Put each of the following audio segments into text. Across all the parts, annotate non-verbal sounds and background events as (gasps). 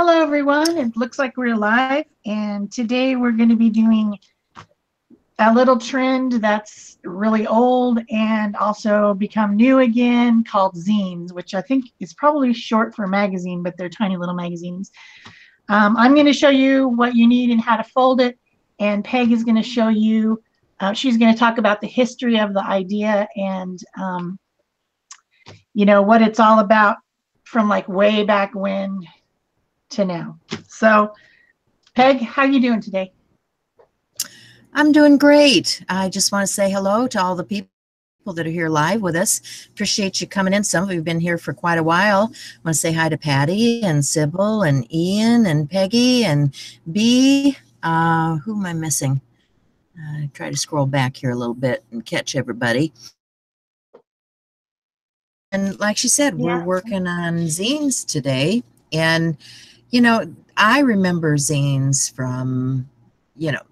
Hello, everyone. It looks like we're live, and today we're going to be doing a little trend that's really old and also become new again called zines, which I think is probably short for magazine, but they're tiny little magazines. Um, I'm going to show you what you need and how to fold it, and Peg is going to show you, uh, she's going to talk about the history of the idea and, um, you know, what it's all about from like way back when to now. So, Peg, how are you doing today? I'm doing great. I just want to say hello to all the people that are here live with us. Appreciate you coming in. Some of you have been here for quite a while. I want to say hi to Patty and Sybil and Ian and Peggy and B. Uh, who am I missing? Uh, try to scroll back here a little bit and catch everybody. And like she said, yeah. we're working on zines today. And you know, I remember zines from, you know,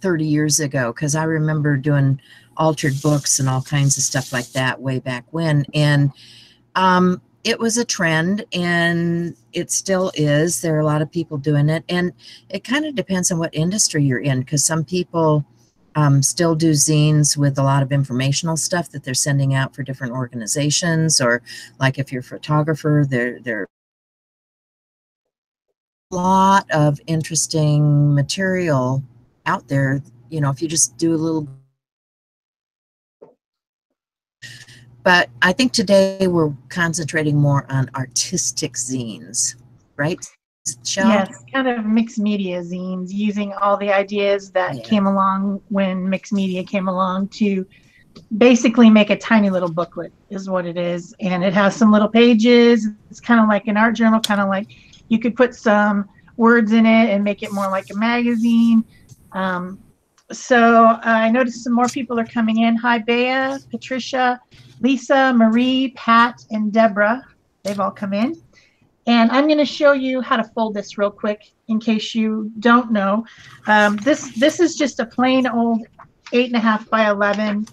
30 years ago because I remember doing altered books and all kinds of stuff like that way back when. And um, it was a trend and it still is. There are a lot of people doing it. And it kind of depends on what industry you're in because some people um, still do zines with a lot of informational stuff that they're sending out for different organizations or like if you're a photographer, they're, they're lot of interesting material out there. You know, if you just do a little. But I think today we're concentrating more on artistic zines, right? Shel? Yes, kind of mixed media zines, using all the ideas that yeah. came along when mixed media came along to basically make a tiny little booklet is what it is and it has some little pages it's kind of like an art journal kind of like you could put some words in it and make it more like a magazine. Um, so uh, I noticed some more people are coming in. Hi, Bea, Patricia, Lisa, Marie, Pat, and Deborah. They've all come in. And I'm going to show you how to fold this real quick in case you don't know. Um, this, this is just a plain old 8.5 by 11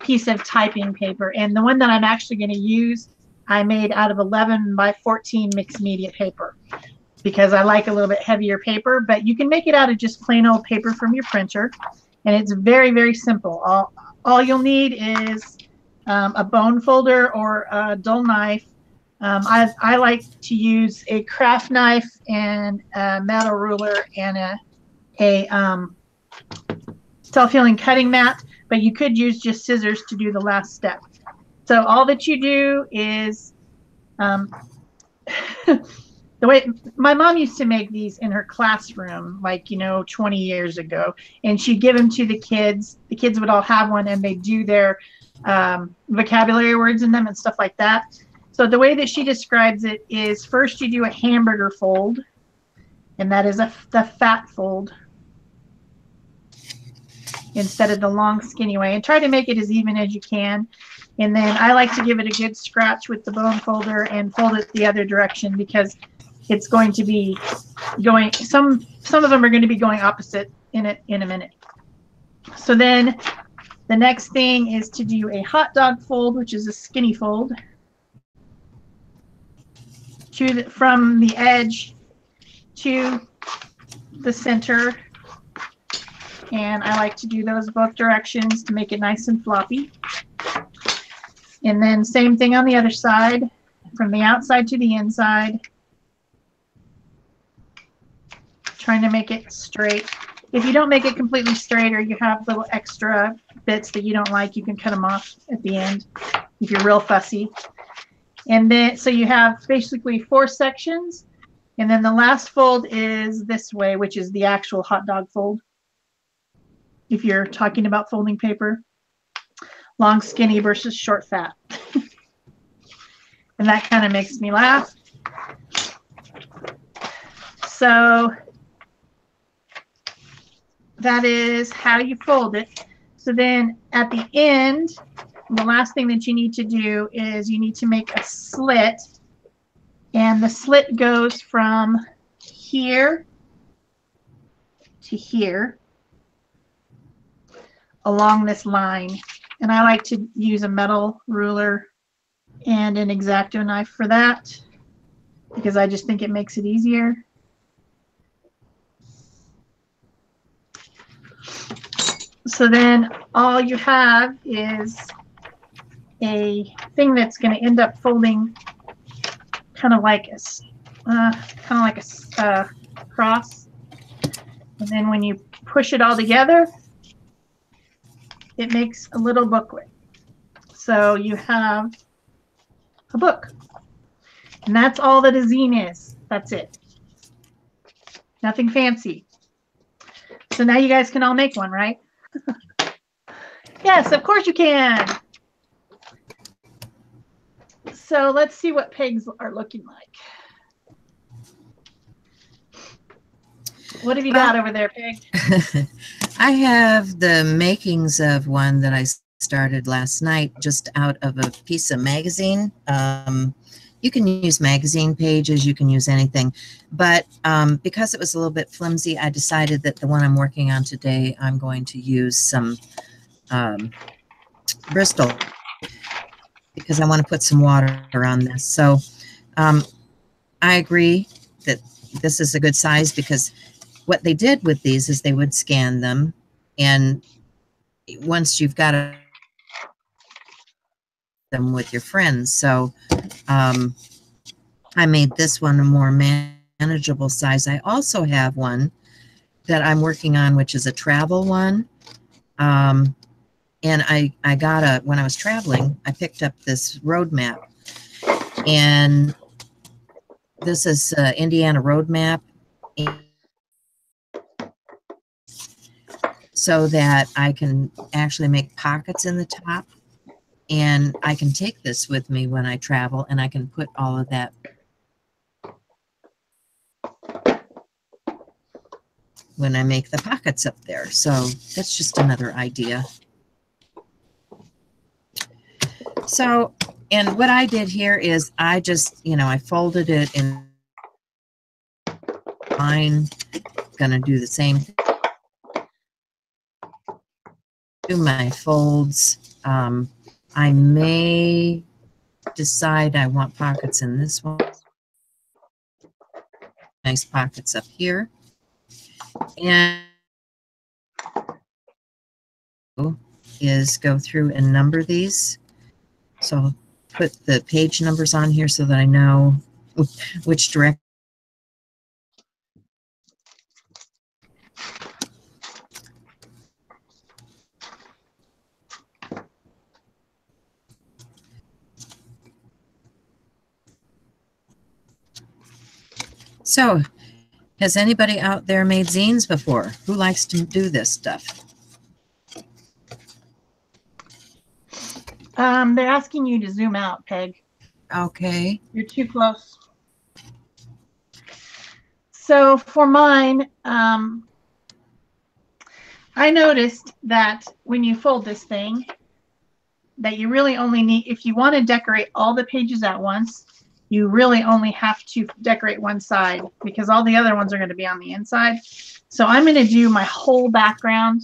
piece of typing paper. And the one that I'm actually going to use I made out of 11 by 14 mixed media paper because I like a little bit heavier paper, but you can make it out of just plain old paper from your printer. And it's very, very simple. All, all you'll need is um, a bone folder or a dull knife. Um, I, I like to use a craft knife and a metal ruler and a, a um, self-healing cutting mat, but you could use just scissors to do the last step. So all that you do is, um, (laughs) the way my mom used to make these in her classroom, like, you know, 20 years ago, and she'd give them to the kids. The kids would all have one and they do their um, vocabulary words in them and stuff like that. So the way that she describes it is first you do a hamburger fold, and that is a the fat fold instead of the long skinny way and try to make it as even as you can and then I like to give it a good scratch with the bone folder and fold it the other direction because it's going to be going, some, some of them are going to be going opposite in it in a minute. So then the next thing is to do a hot dog fold, which is a skinny fold. To the, from the edge to the center. And I like to do those both directions to make it nice and floppy. And then same thing on the other side, from the outside to the inside. Trying to make it straight. If you don't make it completely straight or you have little extra bits that you don't like, you can cut them off at the end if you're real fussy. And then, so you have basically four sections. And then the last fold is this way, which is the actual hot dog fold. If you're talking about folding paper long skinny versus short fat. (laughs) and that kind of makes me laugh. So that is how you fold it. So then at the end, the last thing that you need to do is you need to make a slit. And the slit goes from here to here along this line. And I like to use a metal ruler and an X-Acto knife for that. because I just think it makes it easier. So then all you have is a thing that's going to end up folding kind of like a, uh, kind of like a uh, cross. And then when you push it all together, it makes a little booklet. So you have a book. And that's all that a zine is. That's it. Nothing fancy. So now you guys can all make one, right? (laughs) yes, of course you can. So let's see what pegs are looking like. What have you got over there, Peg? (laughs) I have the makings of one that I started last night just out of a piece of magazine. Um, you can use magazine pages, you can use anything. But um, because it was a little bit flimsy, I decided that the one I'm working on today, I'm going to use some um, Bristol because I want to put some water on this. So um, I agree that this is a good size because what they did with these is they would scan them and once you've got a them with your friends. So um, I made this one a more manageable size. I also have one that I'm working on, which is a travel one. Um, and I, I got a, when I was traveling, I picked up this road map. And this is uh, Indiana road map. So that I can actually make pockets in the top and I can take this with me when I travel and I can put all of that when I make the pockets up there. So that's just another idea. So, and what I did here is I just, you know, I folded it in line. Gonna do the same do my folds. Um, I may decide I want pockets in this one. Nice pockets up here. And is go through and number these. So I'll put the page numbers on here so that I know which direction So, has anybody out there made zines before? Who likes to do this stuff? Um, they're asking you to zoom out, Peg. Okay. You're too close. So for mine, um, I noticed that when you fold this thing, that you really only need, if you want to decorate all the pages at once, you really only have to decorate one side because all the other ones are going to be on the inside. So I'm going to do my whole background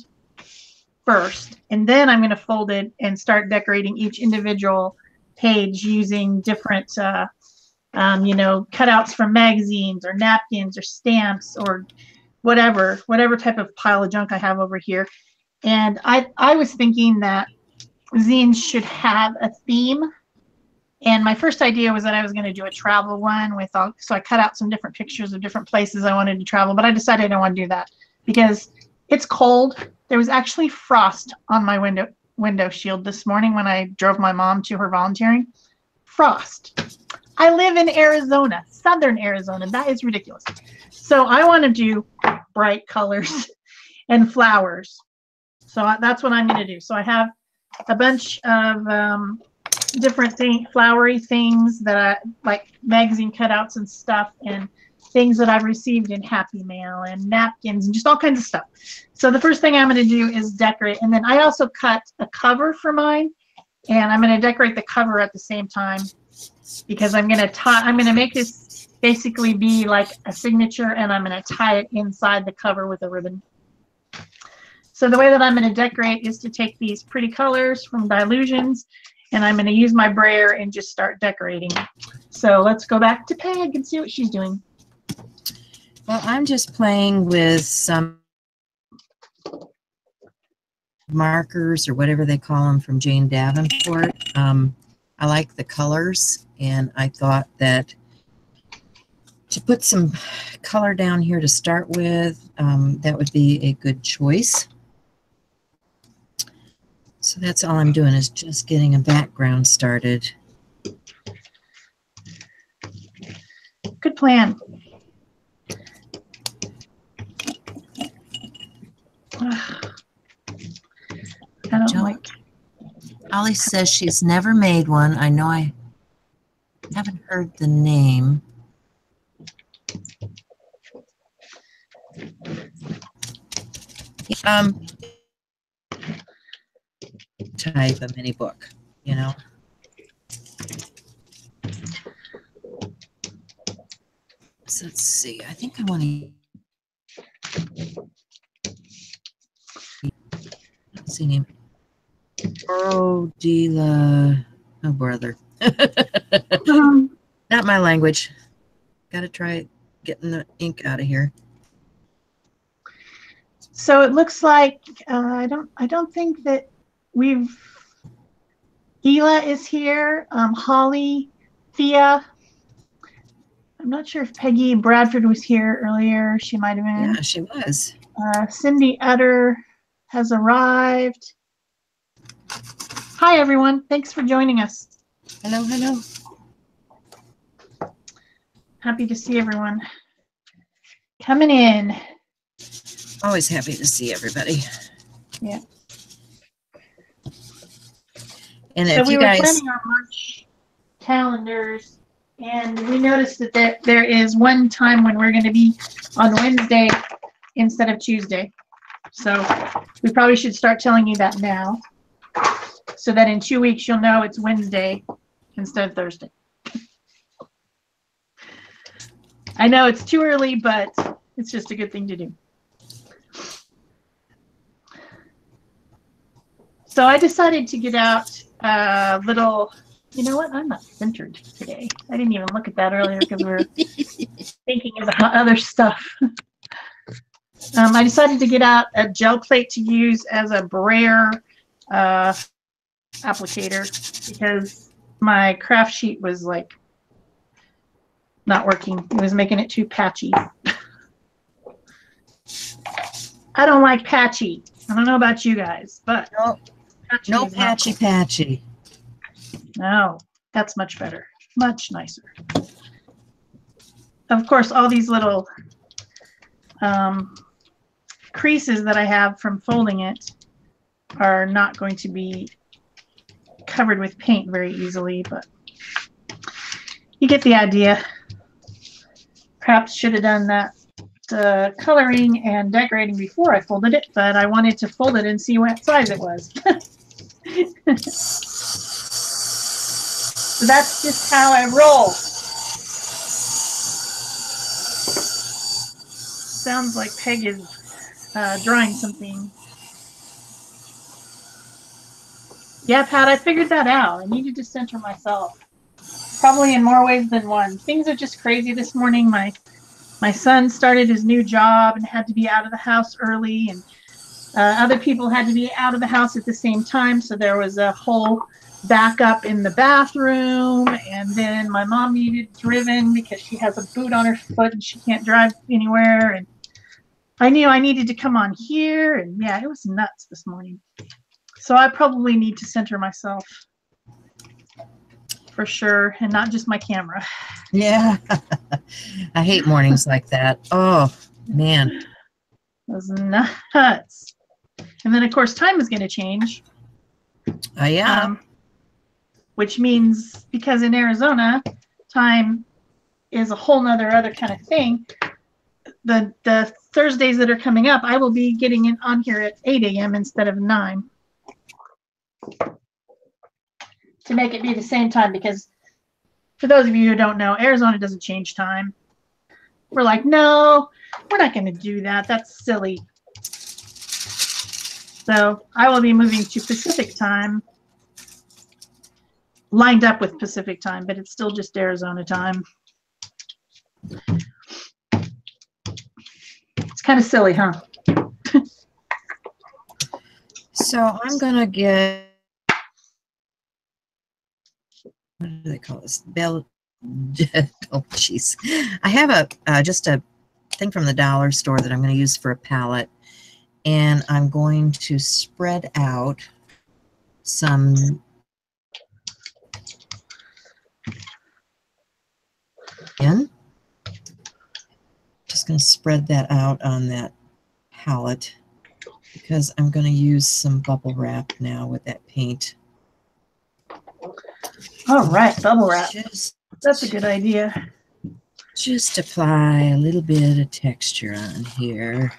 first, and then I'm going to fold it and start decorating each individual page using different, uh, um, you know, cutouts from magazines or napkins or stamps or whatever, whatever type of pile of junk I have over here. And I, I was thinking that zines should have a theme and my first idea was that I was going to do a travel one with all, so I cut out some different pictures of different places I wanted to travel, but I decided I don't want to do that because it's cold. There was actually frost on my window window shield this morning when I drove my mom to her volunteering. Frost. I live in Arizona, southern Arizona. That is ridiculous. So I want to do bright colors (laughs) and flowers. So that's what I'm going to do. So I have a bunch of um, different thing, flowery things that I like magazine cutouts and stuff and things that I've received in Happy Mail and napkins and just all kinds of stuff. So the first thing I'm going to do is decorate. And then I also cut a cover for mine and I'm going to decorate the cover at the same time because I'm going to tie, I'm going to make this basically be like a signature and I'm going to tie it inside the cover with a ribbon. So the way that I'm going to decorate is to take these pretty colors from Dylusions and I'm going to use my brayer and just start decorating. So let's go back to Peg and see what she's doing. Well, I'm just playing with some markers or whatever they call them from Jane Davenport. Um, I like the colors and I thought that to put some color down here to start with, um, that would be a good choice. So that's all I'm doing is just getting a background started. Good plan. I don't Joe? like. Ollie says she's never made one. I know I haven't heard the name. Um, type a mini book, you know. So let's see. I think I want to. Let's see name. Oh, Dila. Oh, brother. Um, (laughs) Not my language. Got to try getting the ink out of here. so it looks like uh, I don't. I don't think that we've. Gila is here. Um, Holly, Thea. I'm not sure if Peggy Bradford was here earlier. She might have been. Yeah, she was. Uh, Cindy Utter has arrived. Hi, everyone. Thanks for joining us. Hello, hello. Happy to see everyone coming in. Always happy to see everybody. Yeah. And so if we you were guys, planning our March calendars, and we noticed that there, there is one time when we're going to be on Wednesday instead of Tuesday. So we probably should start telling you that now, so that in two weeks you'll know it's Wednesday instead of Thursday. I know it's too early, but it's just a good thing to do. So I decided to get out a little, you know what? I'm not centered today. I didn't even look at that earlier because we were (laughs) thinking about (laughs) other stuff. Um, I decided to get out a gel plate to use as a brayer uh, applicator because my craft sheet was like not working. It was making it too patchy. (laughs) I don't like patchy. I don't know about you guys, but no, patchy no is not patchy patchy. no, that's much better. Much nicer. Of course, all these little um, creases that I have from folding it are not going to be covered with paint very easily, but you get the idea. Perhaps should have done that uh, coloring and decorating before I folded it, but I wanted to fold it and see what size it was. (laughs) (laughs) That's just how I roll. Sounds like Peg is uh, drawing something. Yeah, Pat, I figured that out. I needed to center myself. Probably in more ways than one. Things are just crazy this morning. My my son started his new job and had to be out of the house early, and uh, other people had to be out of the house at the same time. So there was a whole backup in the bathroom, and then my mom needed driven because she has a boot on her foot and she can't drive anywhere. And I knew I needed to come on here, and yeah, it was nuts this morning. So I probably need to center myself for sure, and not just my camera. Yeah. (laughs) I hate mornings like that. Oh, man. It was nuts. And then, of course, time is going to change. Oh, yeah. Um, which means because in Arizona, time is a whole nother other kind of thing. The the Thursdays that are coming up, I will be getting in on here at 8 a.m. instead of 9 to make it be the same time because for those of you who don't know, Arizona doesn't change time. We're like, no, we're not going to do that. That's silly. So I will be moving to Pacific time lined up with Pacific time, but it's still just Arizona time. It's kind of silly, huh? (laughs) So I'm gonna get what do they call this? Bell. (laughs) oh, jeez. I have a uh, just a thing from the dollar store that I'm going to use for a palette, and I'm going to spread out some. In. Just going to spread that out on that palette because I'm going to use some bubble wrap now with that paint. All right, bubble wrap. Just, That's a good idea. just apply a little bit of texture on here.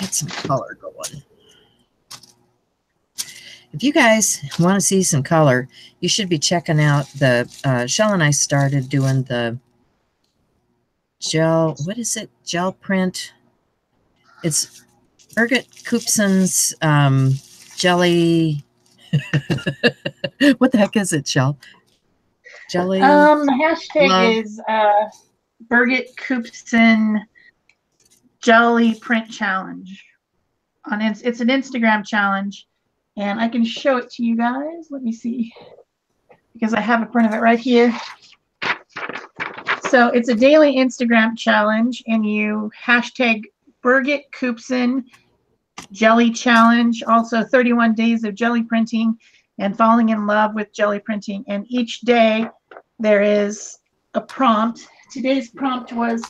Get some color going. If you guys want to see some color, you should be checking out the, uh, Shel and I started doing the gel, what is it? Gel print. It's Birgit Koopsen's um, jelly. (laughs) what the heck is it, Shell? Jelly. Um, the hashtag Love. is uh, Birgit Koopsen Jelly Print Challenge. On ins- it's an Instagram challenge, and I can show it to you guys. Let me see, because I have a print of it right here. So it's a daily Instagram challenge, and you hashtag Birgit Koopsen Jelly Challenge. Also, 31 days of jelly printing and falling in love with jelly printing. And each day there is a prompt. Today's prompt was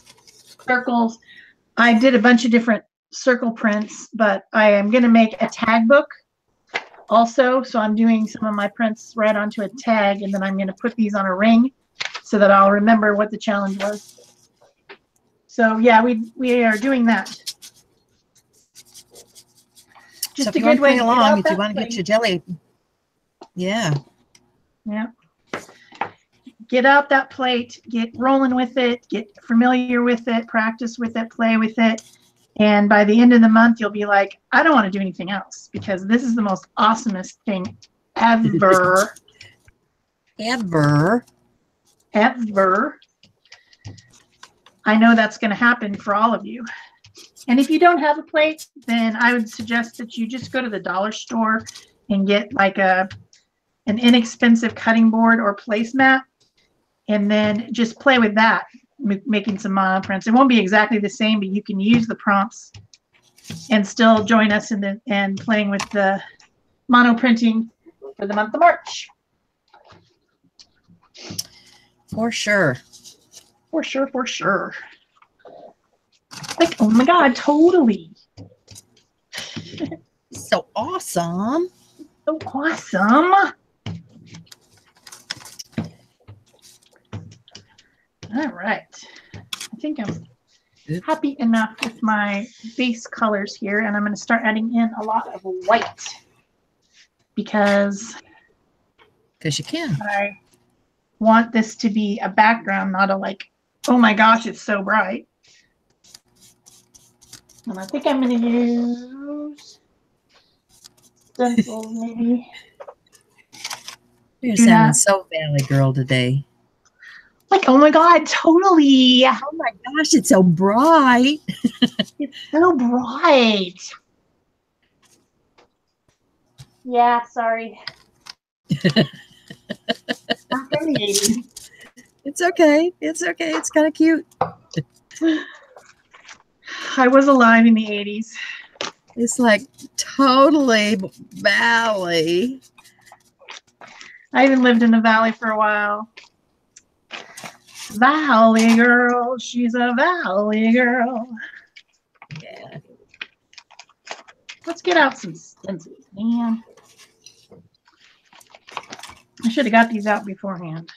circles. I did a bunch of different circle prints, but I am going to make a tag book also. So I'm doing some of my prints right onto a tag, and then I'm going to put these on a ring so that I'll remember what the challenge was. So yeah, we we are doing that. so Just if a good way along, if you want to get your jelly, yeah. Yeah. Get out that plate, get rolling with it, get familiar with it, practice with it, play with it. And by the end of the month, you'll be like, I don't want to do anything else because this is the most awesomest thing ever, (laughs) Ever. ever. I know that's going to happen for all of you. And if you don't have a plate, then I would suggest that you just go to the dollar store and get like a an inexpensive cutting board or placemat, and then just play with that, making some mono prints. It won't be exactly the same, but you can use the prompts and still join us in the and playing with the mono printing for the month of March. For sure. For sure, for sure. Like, oh my god, totally. So awesome. So awesome. All right. I think I'm happy enough with my base colors here, and I'm going to start adding in a lot of white because Because you can. I want this to be a background, not a like, oh my gosh, it's so bright. And I think I'm going to use stencils maybe. (laughs) You're sounding so Valley Girl today. Like, oh my God, totally. Oh my gosh, it's so bright. (laughs) It's so bright. Yeah, sorry. I'm from the 80s. It's okay. It's okay. It's kind of cute. I was alive in the 80s. It's like totally Valley. I even lived in the valley for a while. Valley girl, she's a valley girl. Yeah. Let's get out some stencils, man. I should have got these out beforehand.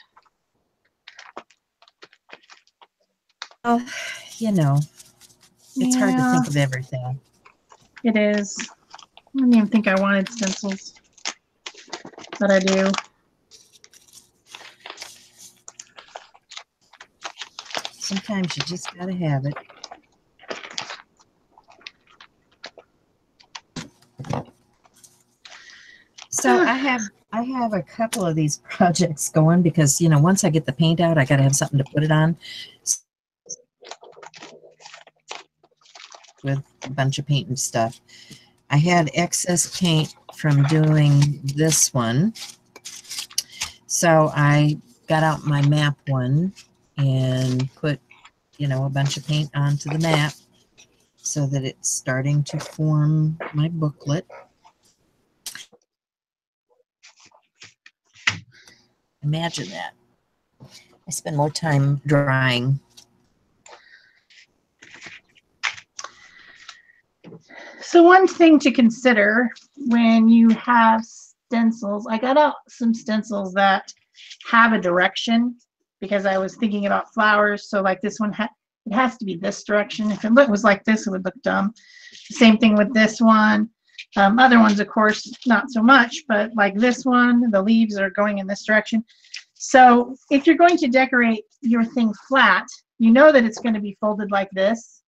Well, you know, it's hard to think of everything. It is. I didn't even think I wanted stencils, but I do. Sometimes you just gotta have it. So I (sighs) have I have a couple of these (laughs) projects going because you know once I get the paint out, I got to have something to put it on. With a bunch of paint and stuff. I had excess paint from doing this one. So I got out my map one and put, you know, a bunch of paint onto the map so that it's starting to form my booklet. Imagine that. I spend more time drawing. So one thing to consider when you have stencils, I got out some stencils that have a direction because I was thinking about flowers. So like this one, ha it has to be this direction. If it was like this, it would look dumb. Same thing with this one. Um, other ones, of course, not so much, but like this one, the leaves are going in this direction. So if you're going to decorate your thing flat, you know that it's going to be folded like this.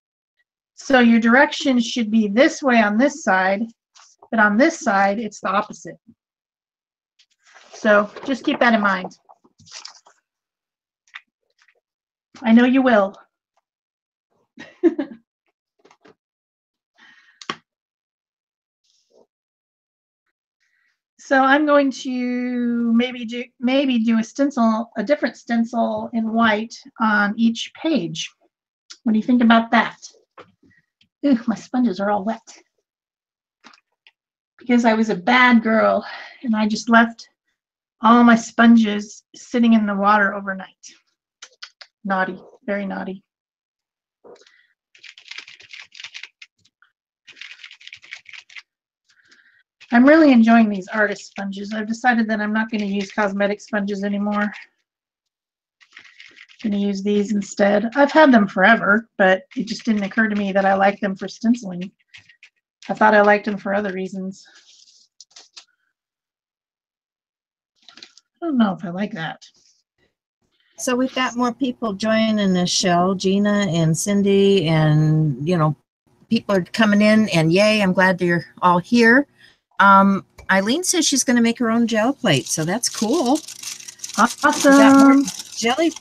So your direction should be this way on this side, but on this side, it's the opposite. So just keep that in mind. I know you will. (laughs) So I'm going to maybe do maybe do a stencil, a different stencil in white on each page. What do you think about that? Ooh, my sponges are all wet. Because I was a bad girl and I just left all my sponges sitting in the water overnight. Naughty, very naughty. I'm really enjoying these artist sponges. I've decided that I'm not going to use cosmetic sponges anymore. I'm going to use these instead. I've had them forever, but it just didn't occur to me that I like them for stenciling. I thought I liked them for other reasons. I don't know if I like that. So we've got more people joining the show, Gina and Cindy, and you know, people are coming in, and yay! I'm glad they're all here. Um, Eileen says she's going to make her own gel plate, so that's cool. Awesome. Jelly.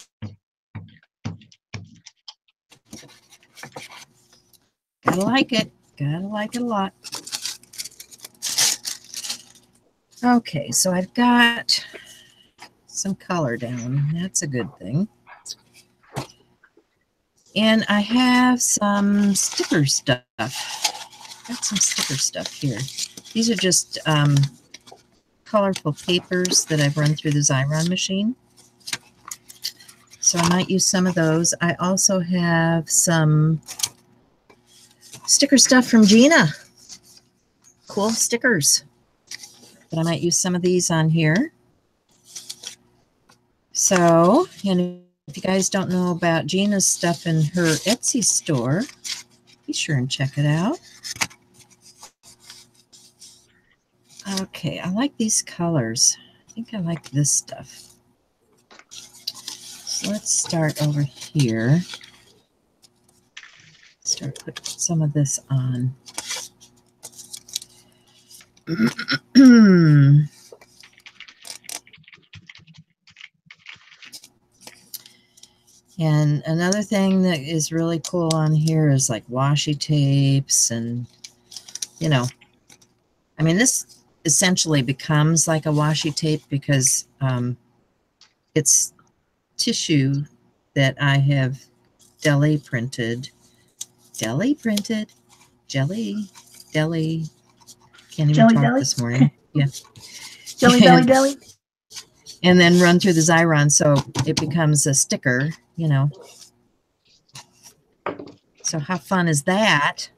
Gotta like it. Gotta like it a lot. Okay, so I've got some color down. That's a good thing. And I have some sticker stuff. Got some sticker stuff here. These are just um, colorful papers that I've run through the Xyron machine. So I might use some of those. I also have some sticker stuff from Gina. Cool stickers. But I might use some of these on here. So, and if you guys don't know about Gina's stuff in her Etsy store, be sure and check it out. Okay, I like these colors. I think I like this stuff. So let's start over here. Start putting some of this on. (clears throat) and another thing that is really cool on here is like washi tapes and, you know, I mean, this essentially becomes like a washi tape because um, it's tissue that I have deli printed. Deli printed? Jelly? Deli? Can't even jelly talk deli? this (laughs) morning. Yeah. jelly, (laughs) and, deli, deli. And then run through the Xyron so it becomes a sticker, you know. So how fun is that?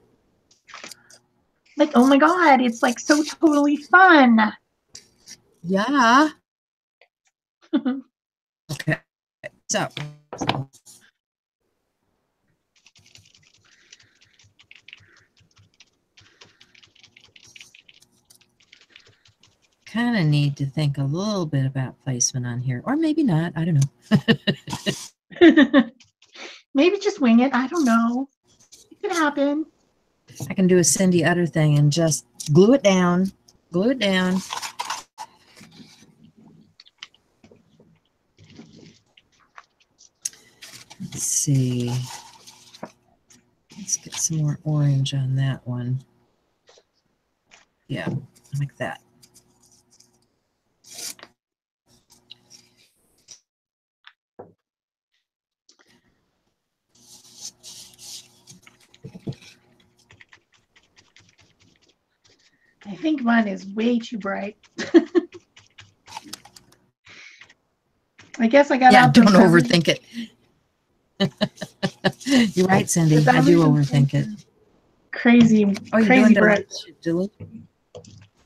like, oh my God, it's like so totally fun. Yeah. (laughs) okay. So. Kind of need to think a little bit about placement on here, or maybe not. I don't know. (laughs) (laughs) Maybe just wing it. I don't know. It could happen. I can do a Cindy Utter thing and just glue it down, glue it down. Let's see. Let's get some more orange on that one. Yeah, like that. I think mine is way too bright. (laughs) I guess I got Yeah, out don't overthink it. (laughs) You're right, Cindy. I do overthink it. Crazy, Oh, crazy bright. right.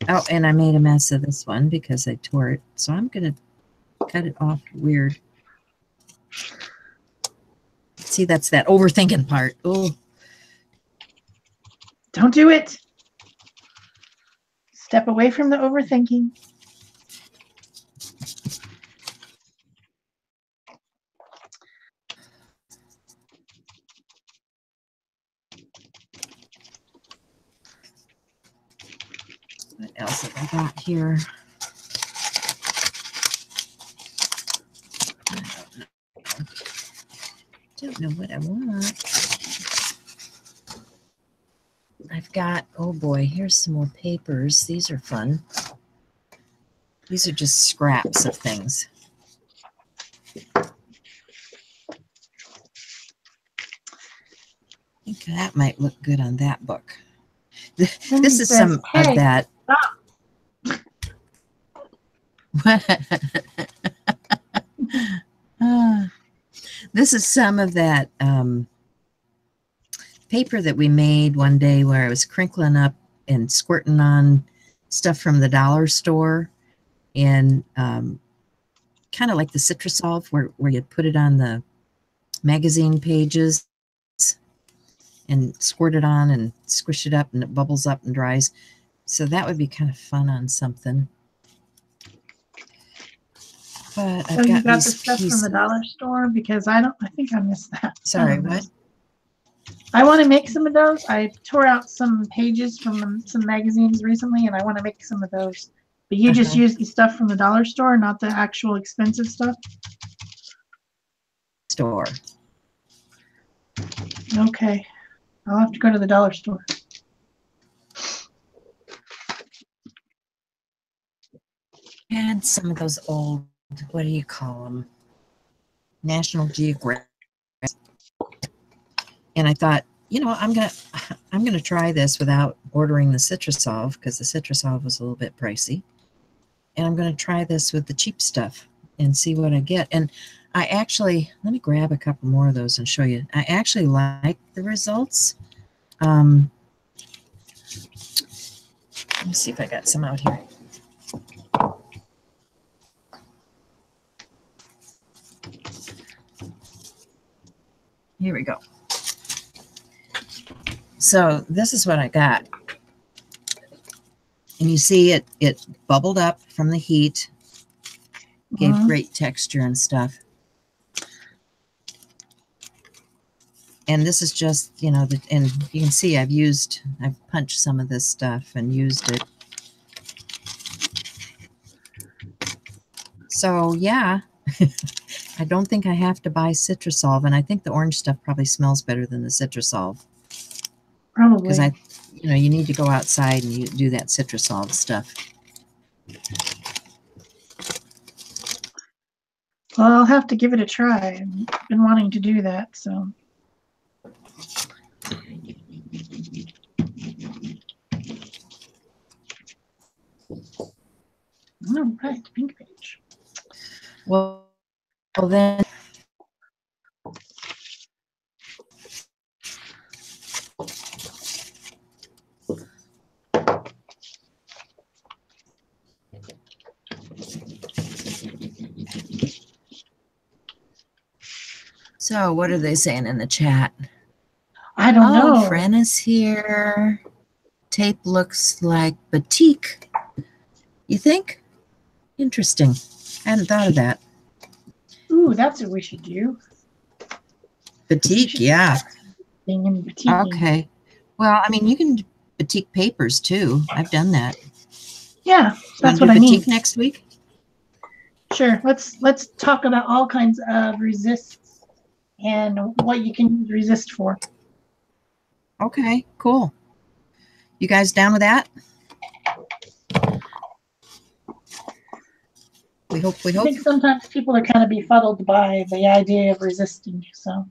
Oh, and I made a mess of this one because I tore it. So I'm gonna cut it off weird. See, that's that overthinking part. Oh, Don't do it. Step away from the overthinking. what else have I got here? I don't know. Don't know what I want. I've got, oh boy, here's some more papers. These are fun. These are just scraps of things. I think that might look good on that book. This is some "Hey, of that. (laughs) This is some of that um, paper that we made one day where I was crinkling up and squirting on stuff from the dollar store and um, kind of like the Citrusolve where, where you put it on the magazine pages and squirt it on and squish it up and it bubbles up and dries. So that would be kind of fun on something. But So I've you got, got the stuff pieces. from the dollar store because I don't. I think I missed that. Sorry, what? I want to make some of those. I tore out some pages from some magazines recently, and I want to make some of those. But you just use the stuff from the dollar store, not the actual expensive stuff. Store. Okay, I'll have to go to the dollar store. And some of those old, what do you call them? National Geographic. And I thought, you know, I'm gonna, (laughs) I'm gonna try this without ordering the Citrusolve because the Citrusolve was a little bit pricey. And I'm gonna try this with the cheap stuff and see what I get. And I actually, let me grab a couple more of those and show you. I actually like the results. Um, let me see if I got some out here. Here we go. So this is what I got. And you see it, it bubbled up from the heat, gave Mhm. great texture and stuff. And this is just, you know, the, and you can see I've used, I've punched some of this stuff and used it. So yeah, (laughs) I don't think I have to buy Citrusolve, and I think the orange stuff probably smells better than the Citrusolve Probably. because I, you know, you need to go outside and you do that Citrusolve stuff. well, I'll have to give it a try. I've been wanting to do that, so. All right, pink page. Well, well then. So, what are they saying in the chat? I don't oh, know. Fran is here. Tape looks like batik. You think? Interesting. I hadn't thought of that. Ooh, that's what we should do. Batik, yeah. Being. Okay. Well, I mean, you can do batik papers too. I've done that. Yeah, that's what I mean. next week. Sure. Let's let's talk about all kinds of resists and what you can resist for. Okay, cool. You guys down with that? We hope, we hope. I think sometimes people are kind of befuddled by the idea of resisting, so.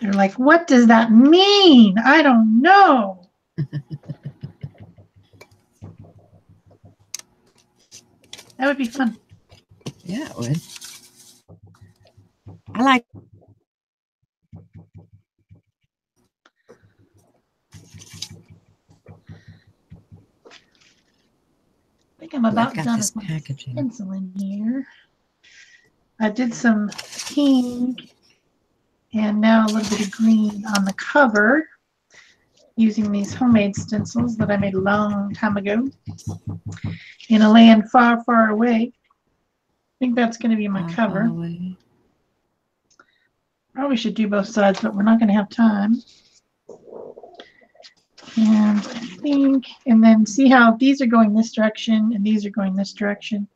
They're like, what does that mean? I don't know. (laughs) That would be fun. Yeah, it would. I like I think I'm I've about got done this with my packaging. pencil in here. I did some pink and now a little bit of green on the cover using these homemade stencils that I made a long time ago in a land far, far away. I think that's going to be my Far, cover. far. Probably should do both sides, but we're not going to have time. And I think, and then see how these are going this direction and these are going this direction.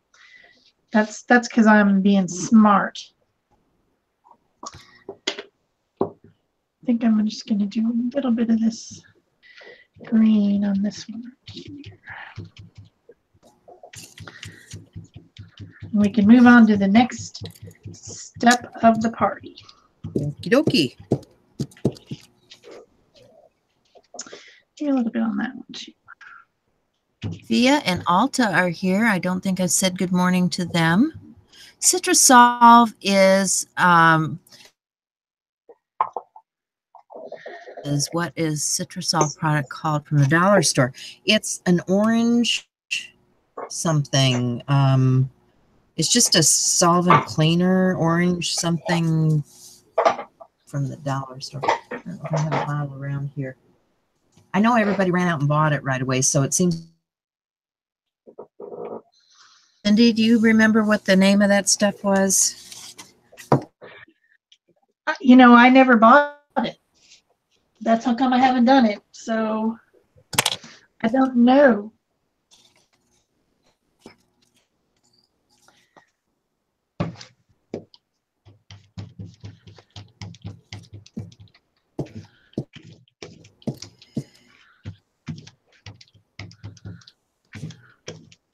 That's that's because I'm being smart. I think I'm just going to do a little bit of this green on this one. And we can move on to the next step of the party. Okie dokie. Do a little bit on that one too. Via and Alta are here. I don't think I said good morning to them. Citra Solv is um, is what is Citra Solv product called from the dollar store? It's an orange something. Um, it's just a solvent cleaner, orange something from the dollar store. I don't know if I have a bottle around here. I know everybody ran out and bought it right away, so it seems. Cindy, do you remember what the name of that stuff was? Uh, You know, I never bought it. That's how come I haven't done it. So I don't know.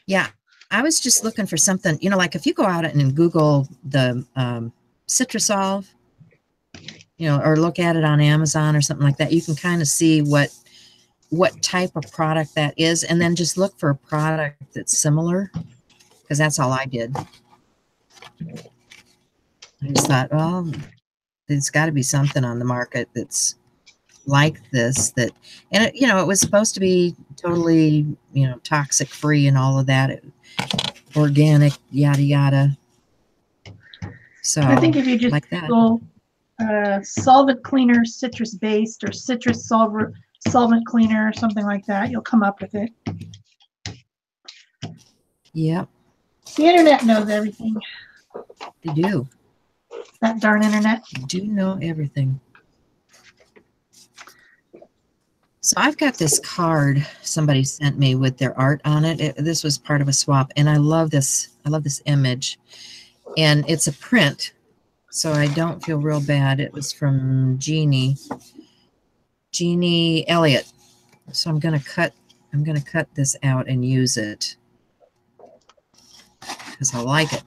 Yeah, I was just looking for something, you know, like if you go out and Google the um, you know, or look at it on Amazon or something like that, you can kind of see what what type of product that is, and then just look for a product that's similar, because that's all I did. I just thought, well, there's got to be something on the market that's like this that and it, you know it was supposed to be totally you know toxic free and all of that it, organic yada yada so I think if you just like that Google uh, solvent cleaner, citrus based, or citrus solver, solvent cleaner, or something like that, you'll come up with it. yep The internet knows everything. they do That darn internet. They do know everything so i've got this card somebody sent me with their art on it. it this was part of a swap and i love this i love this image and it's a print so i don't feel real bad it was from jeannie jeannie elliott so i'm going to cut i'm going to cut this out and use it because i like it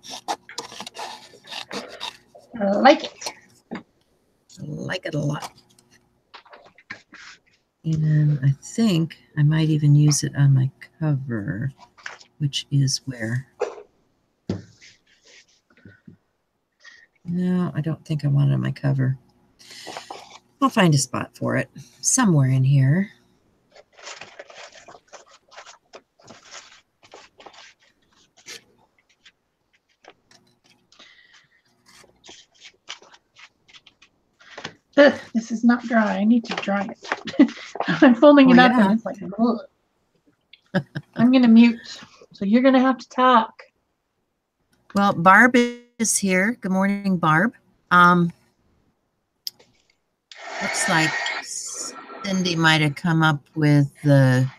I like it. I like it a lot. And I think I might even use it on my cover, which is where. No, I don't think I want it on my cover. I'll find a spot for it somewhere in here. Ugh, this is not dry. I need to dry it. (laughs) I'm folding Oh, it up yeah. and it's like. I'm going to mute. So you're going to have to talk. Well, Barb is here. Good morning, Barb. Um, looks like Cindy might have come up with the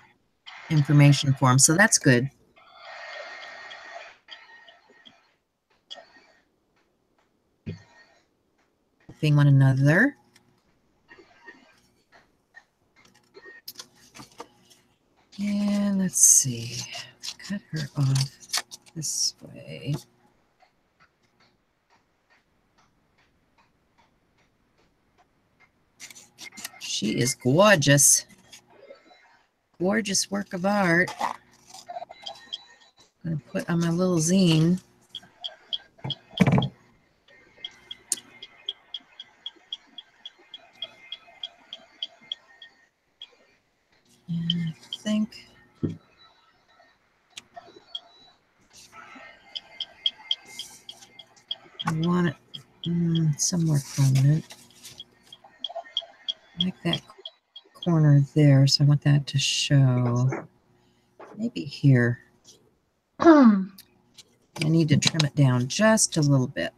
information form, so that's good. Being one another. And let's see, cut her off this way. She is gorgeous. Gorgeous work of art. I'm going to put on my little zine. I think I want it mm, somewhere prominent. There, so I want that to show. Maybe here. I need to trim it down just a little bit.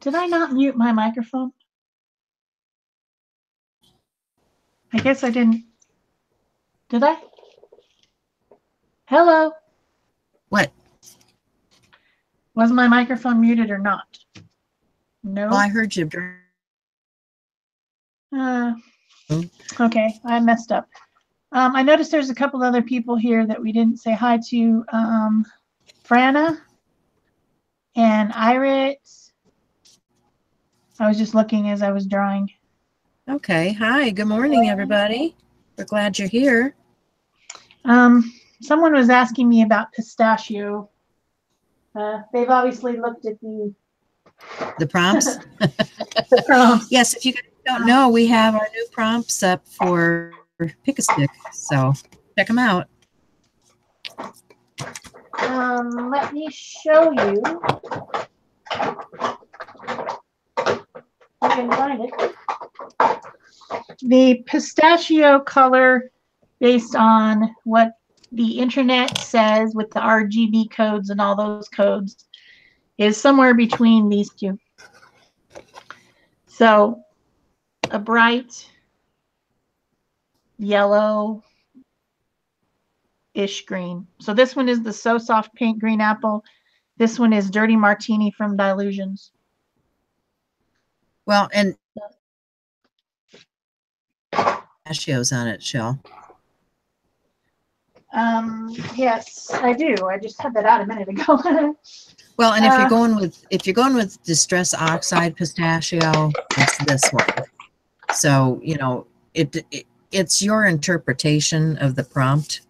Did I not mute my microphone? I guess I didn't. Did I? Hello? What? Was my microphone muted or not? No. Well, I heard you. Dur- Uh, Hmm. okay, I messed up. Um, I noticed there's a couple other people here that we didn't say hi to. Um, Franna and Irit. I was just looking as I was drawing. Okay. Hi. Good morning, everybody. We're glad you're here. Um, someone was asking me about pistachio. Uh, they've obviously looked at the, The prompts. (laughs) the prompts. yes. If you guys don't know, we have our new prompts up for Pick a Stick. So check them out. Um, let me show you. I can find it. The pistachio color based on what the internet says with the RGB codes and all those codes is somewhere between these two. So a bright yellow ish green. So this one is the So Soft Paint Green Apple. This one is Dirty Martini from Dylusions. Well, and pistachios on it, Shel. Um, yes, I do. I just had that out a minute ago. (laughs) Well, and if Uh, you're going with if you're going with distress oxide pistachio, it's this one. So you know it, it it's your interpretation of the prompt.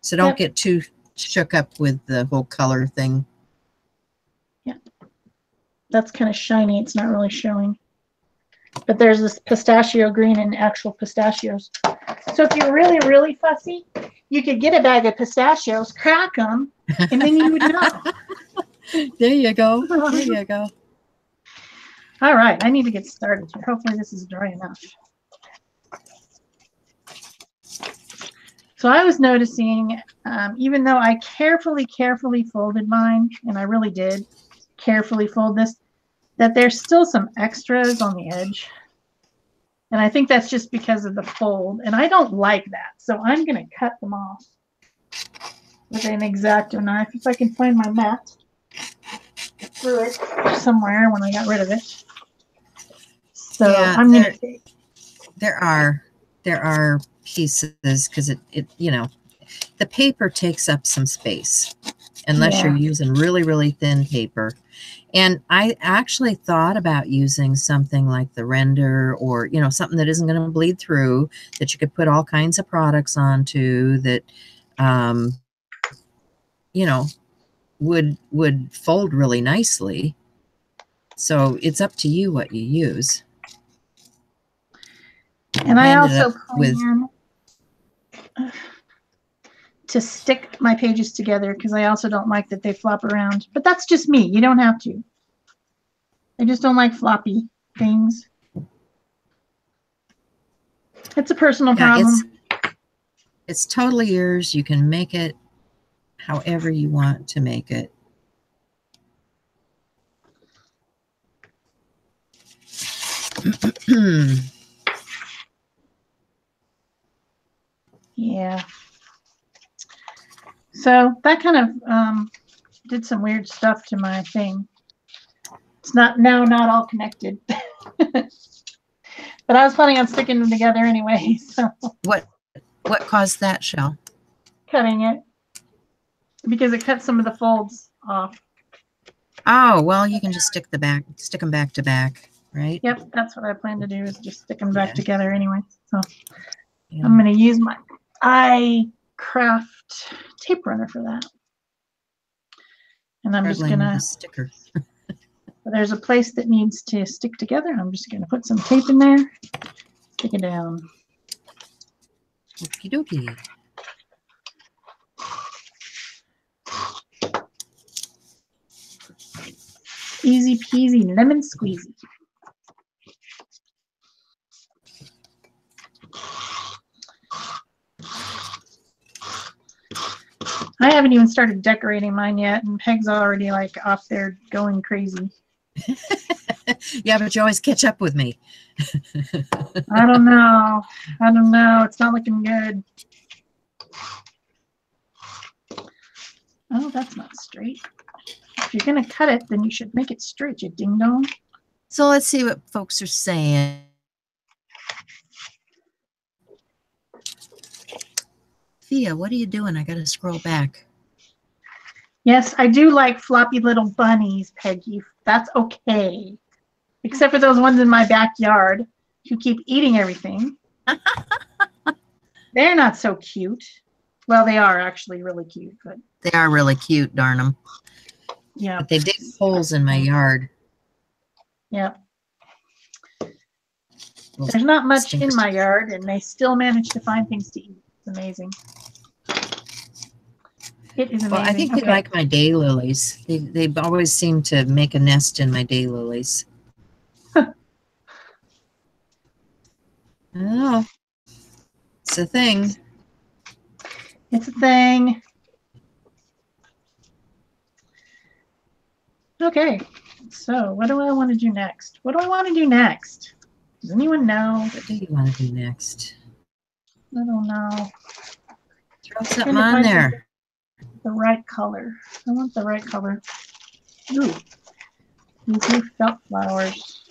So don't Yep. get too shook up with the whole color thing. Yeah. That's kind of shiny. It's not really showing. But there's this pistachio green and actual pistachios. So if you're really, really fussy, you could get a bag of pistachios, crack them, and then you would know. (laughs) There you go. There (laughs) you go. All right, I need to get started. Hopefully this is dry enough. So I was noticing, um, even though I carefully, carefully folded mine, and I really did carefully fold this, that there's still some extras on the edge. And I think that's just because of the fold, and I don't like that. So I'm gonna cut them off with an X-Acto knife, if I can find my mat. I threw it somewhere when I got rid of it. So Yeah, I'm gonna there- are there are pieces because it it you know the paper takes up some space unless you're using really really thin paper. And I actually thought about using something like the render or you know something that isn't going to bleed through that you could put all kinds of products onto that um you know would would fold really nicely. So it's up to you what you use. And I also up with- plan (sighs) to stick my pages together because I also don't like that they flop around. But that's just me. You don't have to. I just don't like floppy things. It's a personal Yeah, problem. it's it's totally yours. You can make it however you want to make it. (clears throat) Yeah. So that kind of um, did some weird stuff to my thing. it's not now not all connected. (laughs) but I was planning on sticking them together anyway, (laughs) so What what caused that, Shel? cutting it because it cut some of the folds off. Oh, well, you can just stick the back, stick them back to back, right? Yep, that's what I plan to do is just stick them back Yeah. together anyway. So Yeah. I'm going to use my iCraft tape runner for that. And I'm just gonna sticker. (laughs) there's a place that needs to stick together. I'm just going to put some tape in there, stick it down. Okie dokie. Easy peasy lemon squeezy. I haven't even started decorating mine yet, and Peg's already like off there going crazy. (laughs) yeah, but you always catch up with me. (laughs) I don't know. I don't know. It's not looking good. Oh, that's not straight. If you're gonna cut it, then you should make it straight, you ding dong. So let's see what folks are saying. Thea, what are you doing? I got to scroll back. Yes, I do like floppy little bunnies, Peggy. That's okay. Except for those ones in my backyard who keep eating everything. (laughs) They're not so cute. Well, they are actually really cute, but They are really cute, darn them. yeah, But they dig holes in my yard. yeah. Little There's not much in my yard, and they still manage to find things to eat. It's amazing. It is amazing. Well, I think they like my daylilies. They they always seem to make a nest in my daylilies. (laughs) oh, it's a thing. It's a thing. Okay, so what do I want to do next? What do I want to do next? Does anyone know? What do you want to do next? I don't know. Throw something on there. The right color. I want the right color. Ooh, these new felt flowers.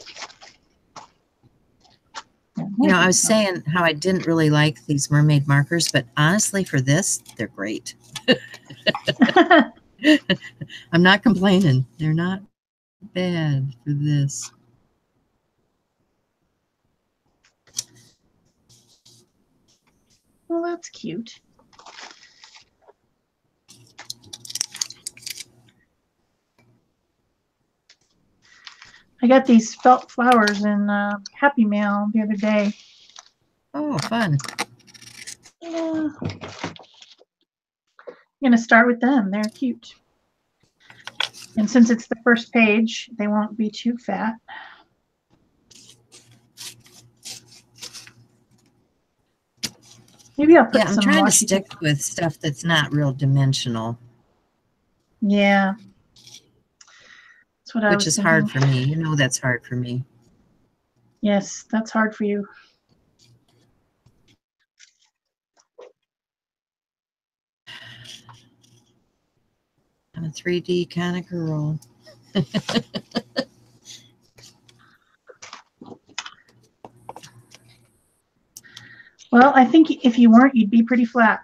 You know, I was saying how I didn't really like these mermaid markers, but honestly, for this, they're great. (laughs) (laughs) I'm not complaining. They're not bad for this. Well, that's cute. I got these felt flowers in uh, Happy Mail the other day. Oh, fun. Yeah. I'm gonna start with them. They're cute. And since it's the first page, they won't be too fat. Maybe I'll put Yeah, I'm trying to stick with stuff that's not real dimensional, Yeah. That's what I which is hard for me. You know, that's hard for me. Yes, that's hard for you. I'm a 3D kind of girl. (laughs) Well, I think if you weren't, you'd be pretty flat.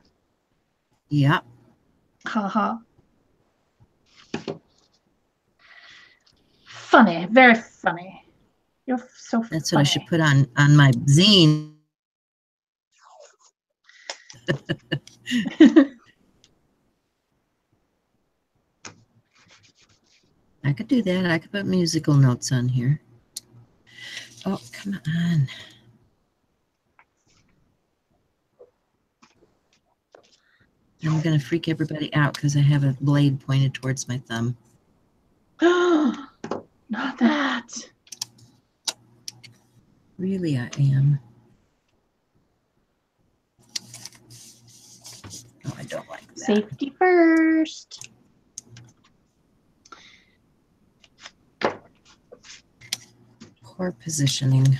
Yep. Ha ha. Funny, very funny. You're so That's what I should put on on my zine. (laughs) I could do that. I could put musical notes on here. Oh, come on. I'm going to freak everybody out because I have a blade pointed towards my thumb. (gasps) Not that. Really, I am. Oh, I don't like that. Safety first. Poor positioning.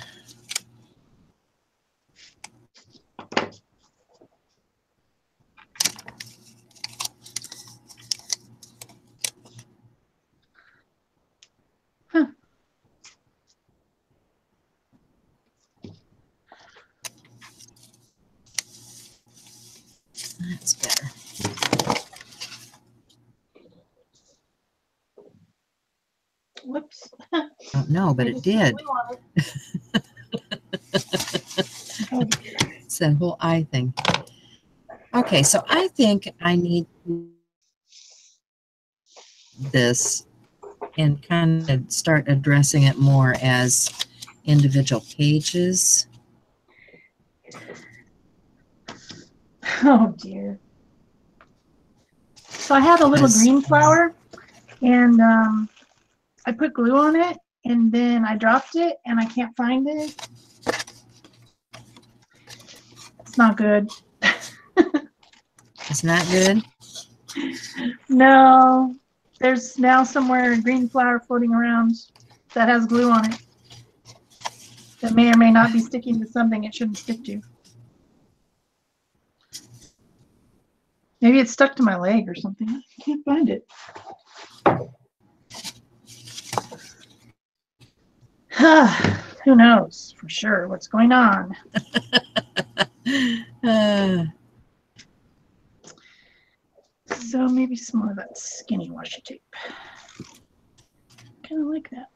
That's better. Whoops. No, but it did. blew on it. Dear. It's that whole eye thing. Okay, so I think I need this and kind of start addressing it more as individual pages. Oh dear. So I had a little green flower and um, I put glue on it and then I dropped it and I can't find it. It's not good. It's not good. No, there's now somewhere a green flower floating around that has glue on it. That may or may not be sticking to something it shouldn't stick to. Maybe it's stuck to my leg or something. I can't find it. (sighs) Who knows for sure what's going on? (laughs) Uh, So maybe some more of that skinny washi tape. Kind of like that.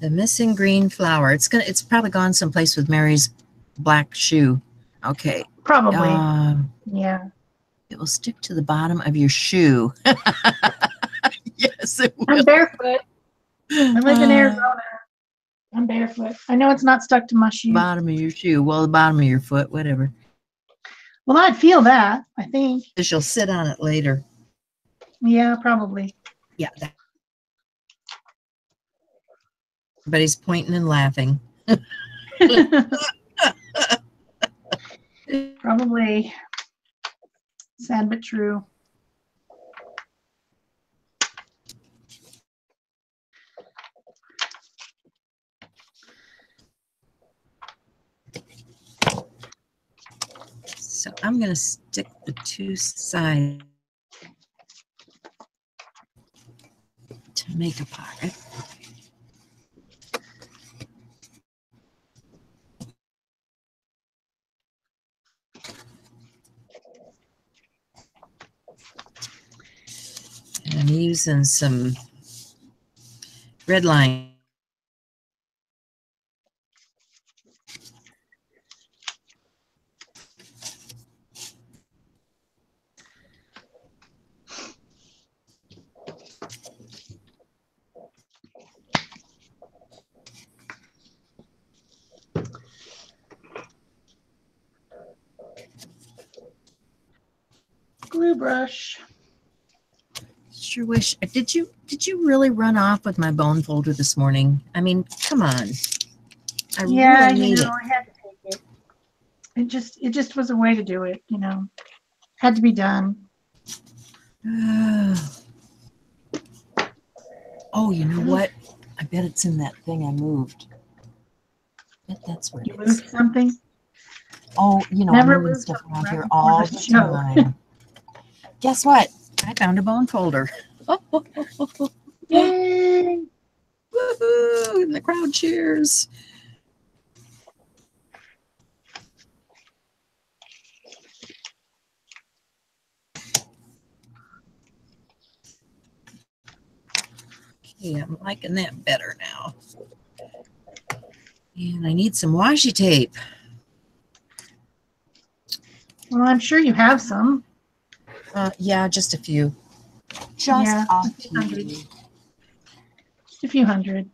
The missing green flower. It's gonna. It's probably gone someplace with Mary's black shoe. Okay. Probably. Um, yeah. it will stick to the bottom of your shoe. (laughs) yes, it will. I'm barefoot. I live in Uh, Arizona. I'm barefoot. I know it's not stuck to my shoe. Bottom of your shoe. Well, the bottom of your foot, whatever. Well, I'd feel that, I think. Because you'll sit on it later. Yeah, probably. Yeah. that- Everybody's pointing and laughing. (laughs) probably. Sad but true. So I'm going to stick the two sides to make a pocket. I'm using some red line. Glue brush. Sure wish. Uh, did you did you really run off with my bone folder this morning? I mean, come on. I yeah, really you know, I had to take it. It just it just was a way to do it, you know. Had to be done. (sighs) oh, you know what? I bet it's in that thing I moved. I bet that's where You it is. moved something. Oh, you know, Never I'm moving stuff around here all the time. (laughs) Guess what? I found a bone folder. Oh, (laughs) Yay! Woohoo! And the crowd cheers. Okay, I'm liking that better now. And I need some washi tape. Well, I'm sure you have some. Uh, yeah, just a few. Just Yeah, a a few hundred. Just a few hundred.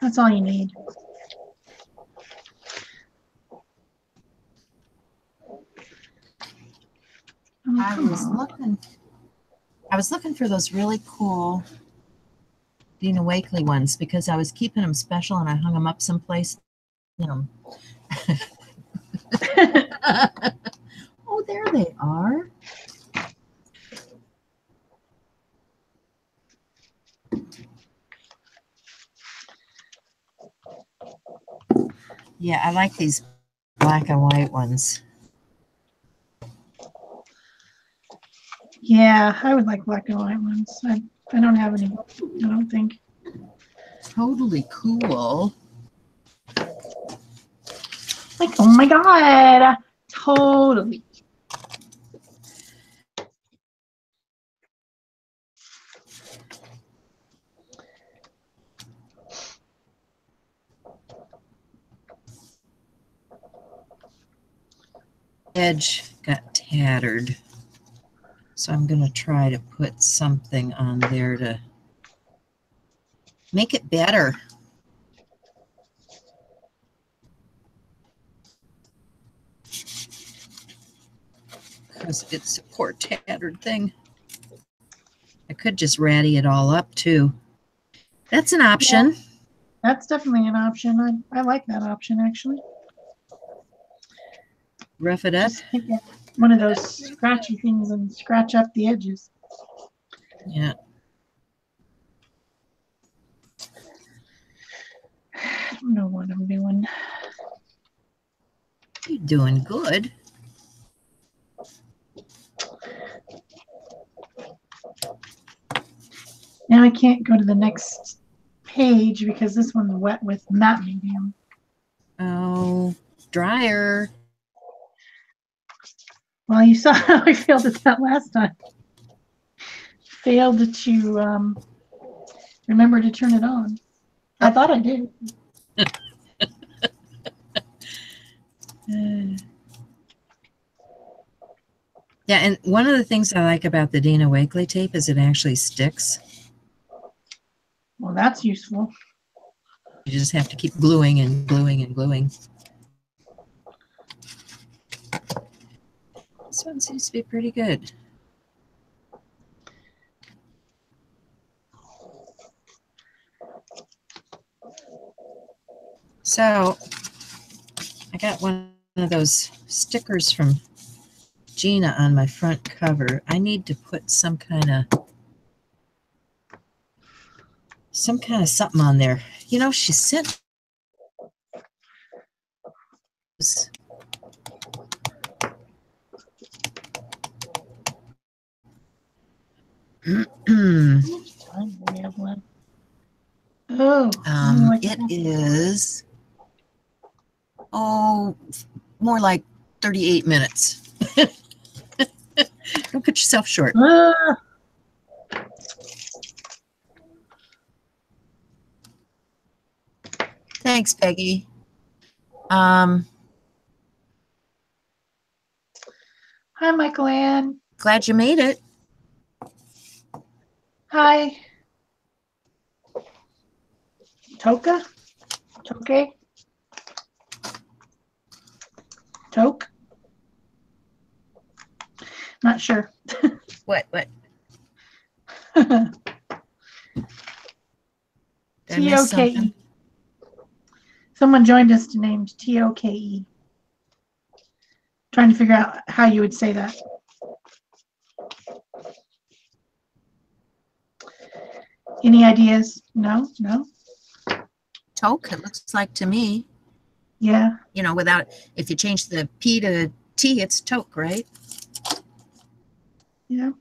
That's all you need. Oh, I was on. looking. I was looking for those really cool Dina Wakley ones because I was keeping them special and I hung them up someplace. You (laughs) (laughs) oh, there they are. Yeah, I like these black and white ones. Yeah, I would like black and white ones. I, I don't have any, I don't think. Totally cool. Like, oh my God, totally. Edge got tattered. So I'm going to try to put something on there to make it better. Because it's a poor tattered thing. I could just ratty it all up too. That's an option. That's definitely an option. I, I like that option actually. Rough it up. Just one of those scratchy things and scratch up the edges. Yeah. I don't know what I'm doing. You're doing good. Now I can't go to the next page because this one's wet with matte medium. Oh, dryer. Well, you saw (laughs) how I failed at that last time. Failed to um, remember to turn it on. I thought I did. Uh, (laughs) Yeah, and one of the things I like about the Dina Wakley tape is it actually sticks. Well, that's useful. You just have to keep gluing and gluing and gluing. This one seems to be pretty good. So I got one of those stickers from Gina on my front cover. I need to put some kind of some kind of something on there. You know, she sent um, Fine, we have one. (clears throat) Oh, like it is oh more like 38 minutes. (laughs) Don't cut yourself short. Ah, Thanks, Peggy. Um, hi, Michael Ann. glad you made it. Hi. Toka? Toke? Toke? Not sure. (laughs) What? What? Did I miss T-O-K-E. something? Someone joined us named T-O-K-E. E. Trying to figure out how you would say that. Any ideas? No? No? Toke, it looks like to me. Yeah. You know, without, if you change the P to T, it's toke, right? Yeah.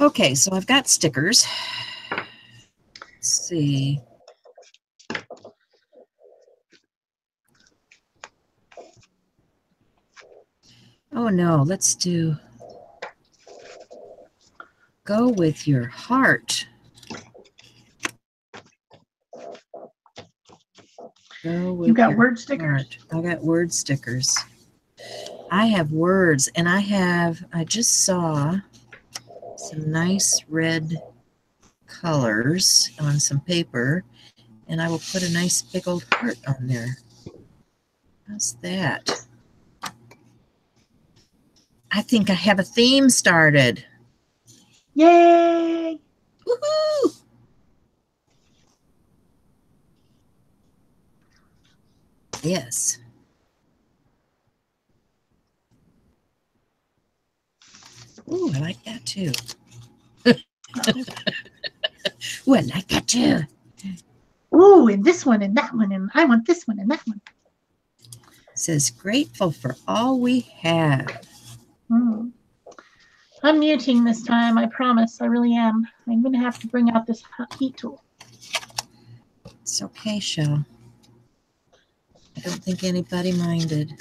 Okay, so I've got stickers. Let's see. Oh no, let's do go with your heart. Go with You got word stickers? heart. I got word stickers. I have words and I have I just saw some nice red colors on some paper and I will put a nice big old heart on there. How's that? I think I have a theme started. Yay! Woohoo! Yes. Ooh, I like that too. (laughs) Ooh, I like that too. Ooh, and this one and that one, and I want this one and that one. says grateful for all we have. Hmm. I'm muting this time. I promise. I really am. I'm going to have to bring out this heat tool. It's okay, Shel. I don't think anybody minded.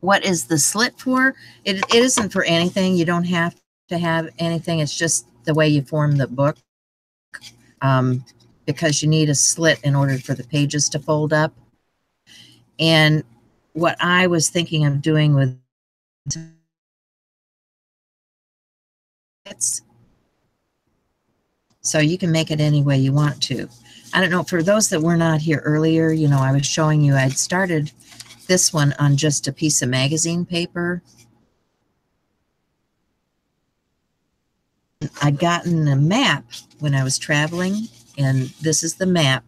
What is the slit for? It, it isn't for anything. You don't have to have anything. It's just the way you form the book. Um, because you need a slit in order for the pages to fold up. And what I was thinking of doing with it's so you can make it any way you want to. I don't know, for those that were not here earlier, you know, I was showing you I'd started this one on just a piece of magazine paper. I'd gotten a map when I was traveling and this is the map.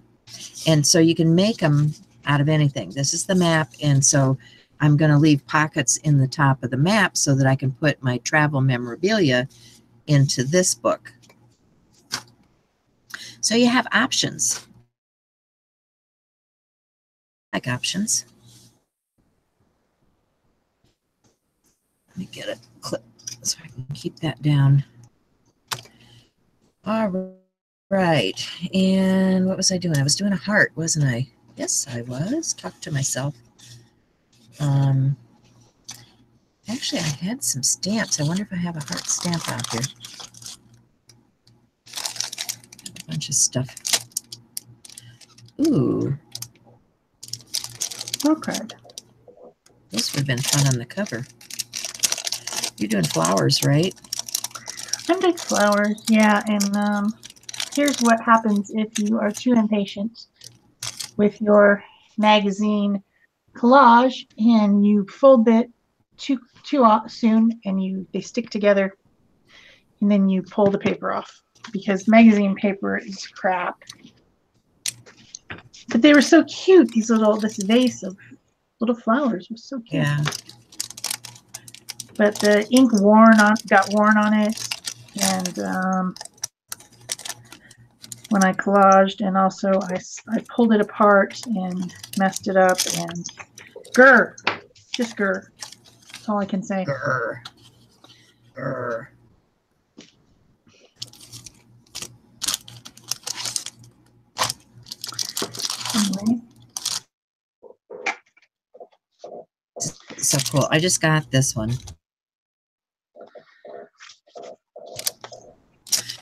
And so you can make them out of anything. This is the map. And so I'm going to leave pockets in the top of the map so that I can put my travel memorabilia into this book. So you have options. Like options. Let me get a clip so I can keep that down. All right. Right. And what was I doing? I was doing a heart, wasn't I? Yes, I was. Talk to myself. Um, actually, I had some stamps. I wonder if I have a heart stamp out here. A bunch of stuff. Ooh. card. This would have been fun on the cover. You're doing flowers, right? I'm doing flowers, yeah, and um, here's what happens if you are too impatient with your magazine collage and you fold it too too soon and you they stick together and then you pull the paper off because magazine paper is crap. But they were so cute these little this vase of little flowers was so cute. Yeah. But the ink worn on got worn on it and um, when I collaged and also I, I pulled it apart and messed it up and grr, just grr. That's all I can say. Grr. Grr. Anyway. So cool. I just got this one.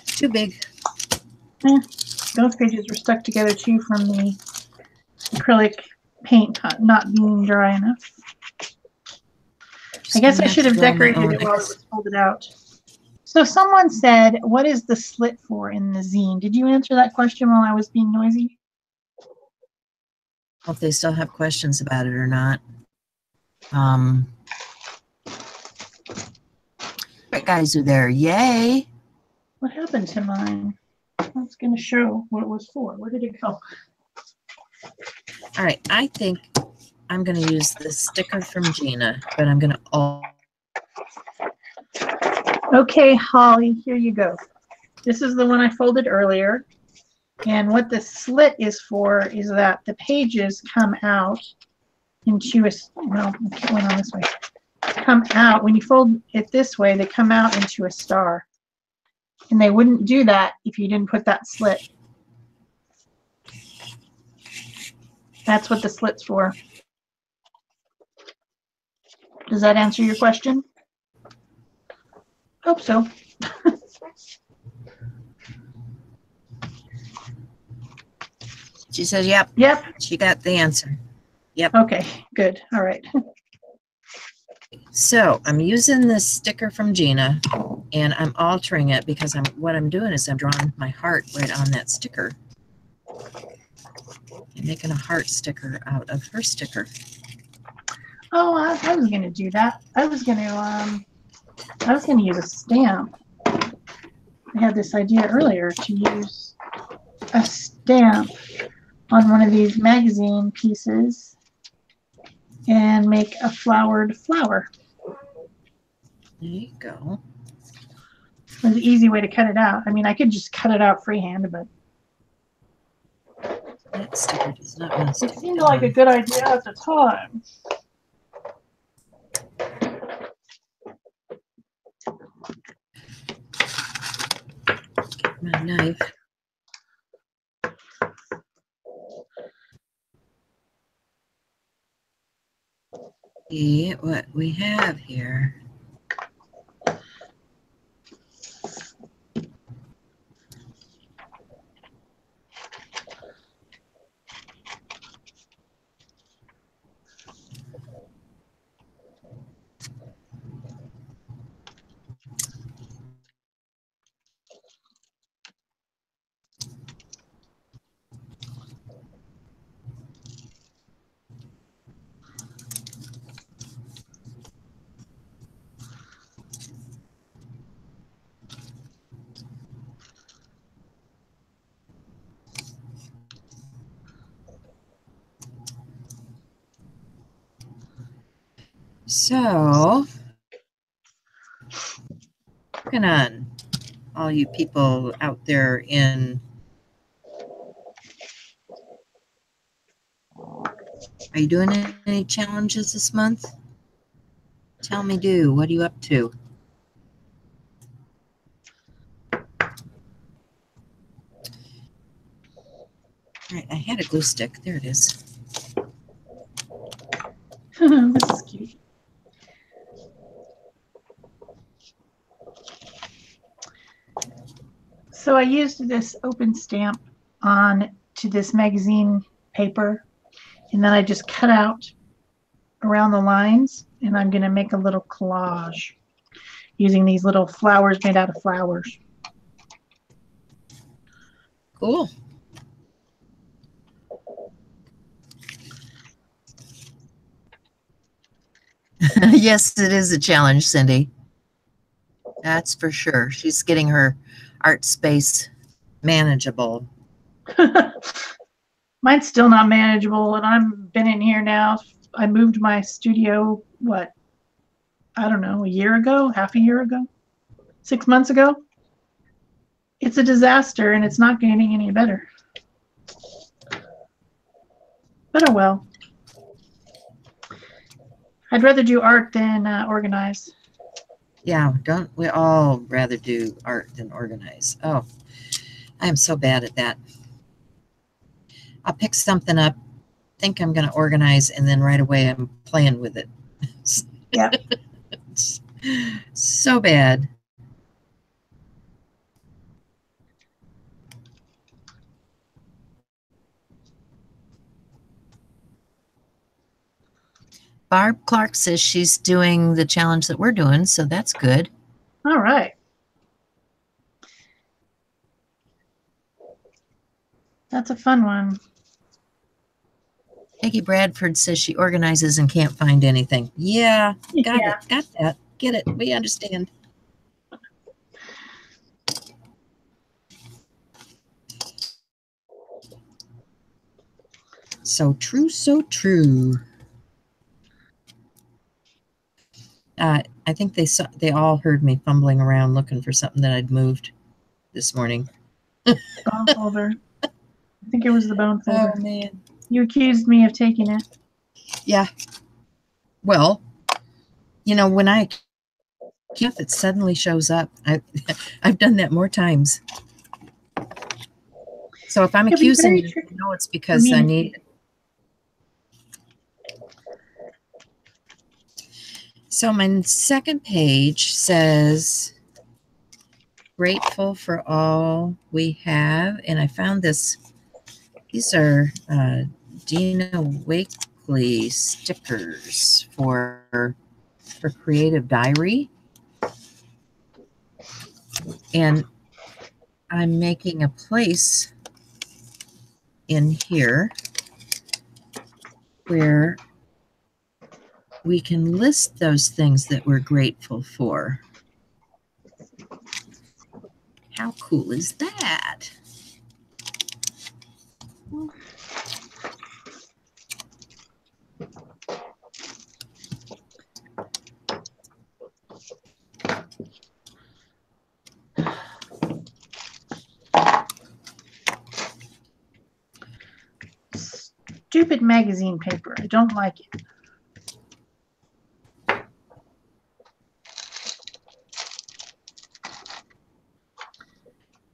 Too big. Eh those pages were stuck together too from the acrylic paint not being dry enough. Just I guess I should have decorated it while it was folded out. So someone said, what is the slit for in the zine? Did you answer that question while I was being noisy? If they still have questions about it or not. Um, right guys are there. Yay. What happened to mine? That's going to show what it was for. Where did it go? All right, I think I'm going to use the sticker from Gina, but I'm going to all. Okay, Holly, here you go. This is the one I folded earlier. And what the slit is for is that the pages come out into a, well, it went on this way, come out, when you fold it this way, they come out into a star. And they wouldn't do that if you didn't put that slit. That's what the slit's for. Does that answer your question? Hope so. she says, yep. Yep. She got the answer. Yep. Okay, good. All right. (laughs) So I'm using this sticker from Gina and I'm altering it because I'm what I'm doing is I'm drawing my heart right on that sticker. I'm making a heart sticker out of her sticker. Oh, I, I was going to do that. I was going to, um, I was going to use a stamp. I had this idea earlier to use a stamp on one of these magazine pieces and make a flowered flower. There you go. was an easy way to cut it out. I mean, I could just cut it out freehand, but That sticker does not want to it stick seemed like a good idea at the time. My knife. See what we have here. So, working on all you people out there in. Are you doing any challenges this month? Tell me, do. What are you up to? All right, I had a glue stick. There it is. this is cute. So I used this open stamp on to this magazine paper, and then I just cut out around the lines, and I'm going to make a little collage using these little flowers made out of flowers. Cool. (laughs) yes, it is a challenge, Cindy. That's for sure. She's getting her art space manageable. (laughs) Mine's still not manageable, and I've been in here now. I moved my studio, what, I don't know, a year ago, half a year ago, six months ago. It's a disaster, and it's not getting any better. But oh well. I'd rather do art than uh, organize. Yeah, don't we all rather do art than organize? Oh, I am so bad at that. I'll pick something up, think I'm going to organize, and then right away I'm playing with it. (laughs) Yeah. So bad. Barb Clark says she's doing the challenge that we're doing, so that's good. All right. That's a fun one. Peggy Bradford says she organizes and can't find anything. Yeah, got Yeah. it. Got that. Get it. We understand. So true, so true. Uh, I think they saw, they all heard me fumbling around looking for something that I'd moved this morning. Bone folder. I think it was the bone folder. Oh man. You accused me of taking it. Yeah. Well, you know, when I if it suddenly shows up, I (laughs) I've done that more times. So if I'm accusing you, tricky no, it's because I me to need. So my second page says, "Grateful for all we have," and I found this. These are uh, Dina Wakley stickers for for Creative Diary, and I'm making a place in here where we can list those things that we're grateful for. How cool is that? Stupid magazine paper. I don't like it.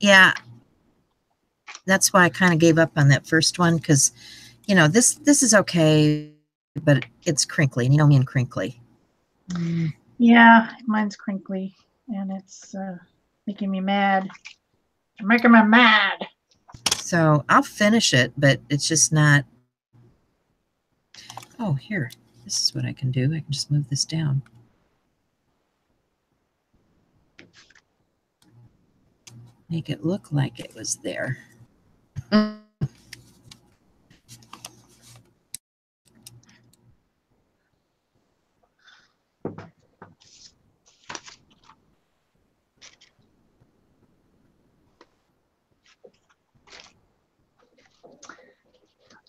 Yeah. That's why I kind of gave up on that first one because, you know, this this is okay, but it's crinkly. And you know me and crinkly. Mm. Yeah, mine's crinkly and it's uh, making me mad. You're making me mad. So I'll finish it, but it's just not. Oh, here. This is what I can do. I can just move this down. Make it look like it was there.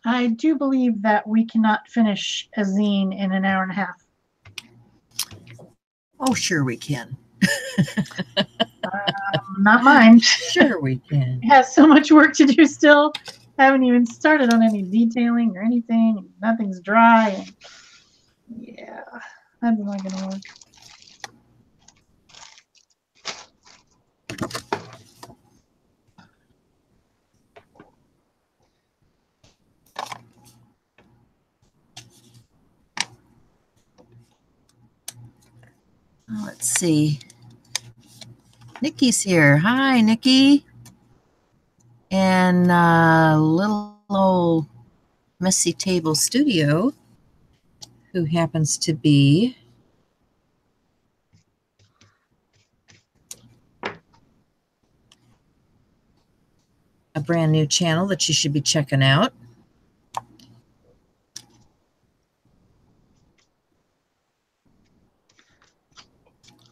I do believe that we cannot finish a zine in an hour and a half. Oh, sure we can. um, (laughs) not (laughs) mine. Sure we can. (laughs) it has so much work to do still. I haven't even started on any detailing or anything. Nothing's dry. And yeah, that's not going to work. Let's see. Nikki's here. Hi, Nikki. And uh, little old messy table studio, who happens to be a brand new channel that you should be checking out.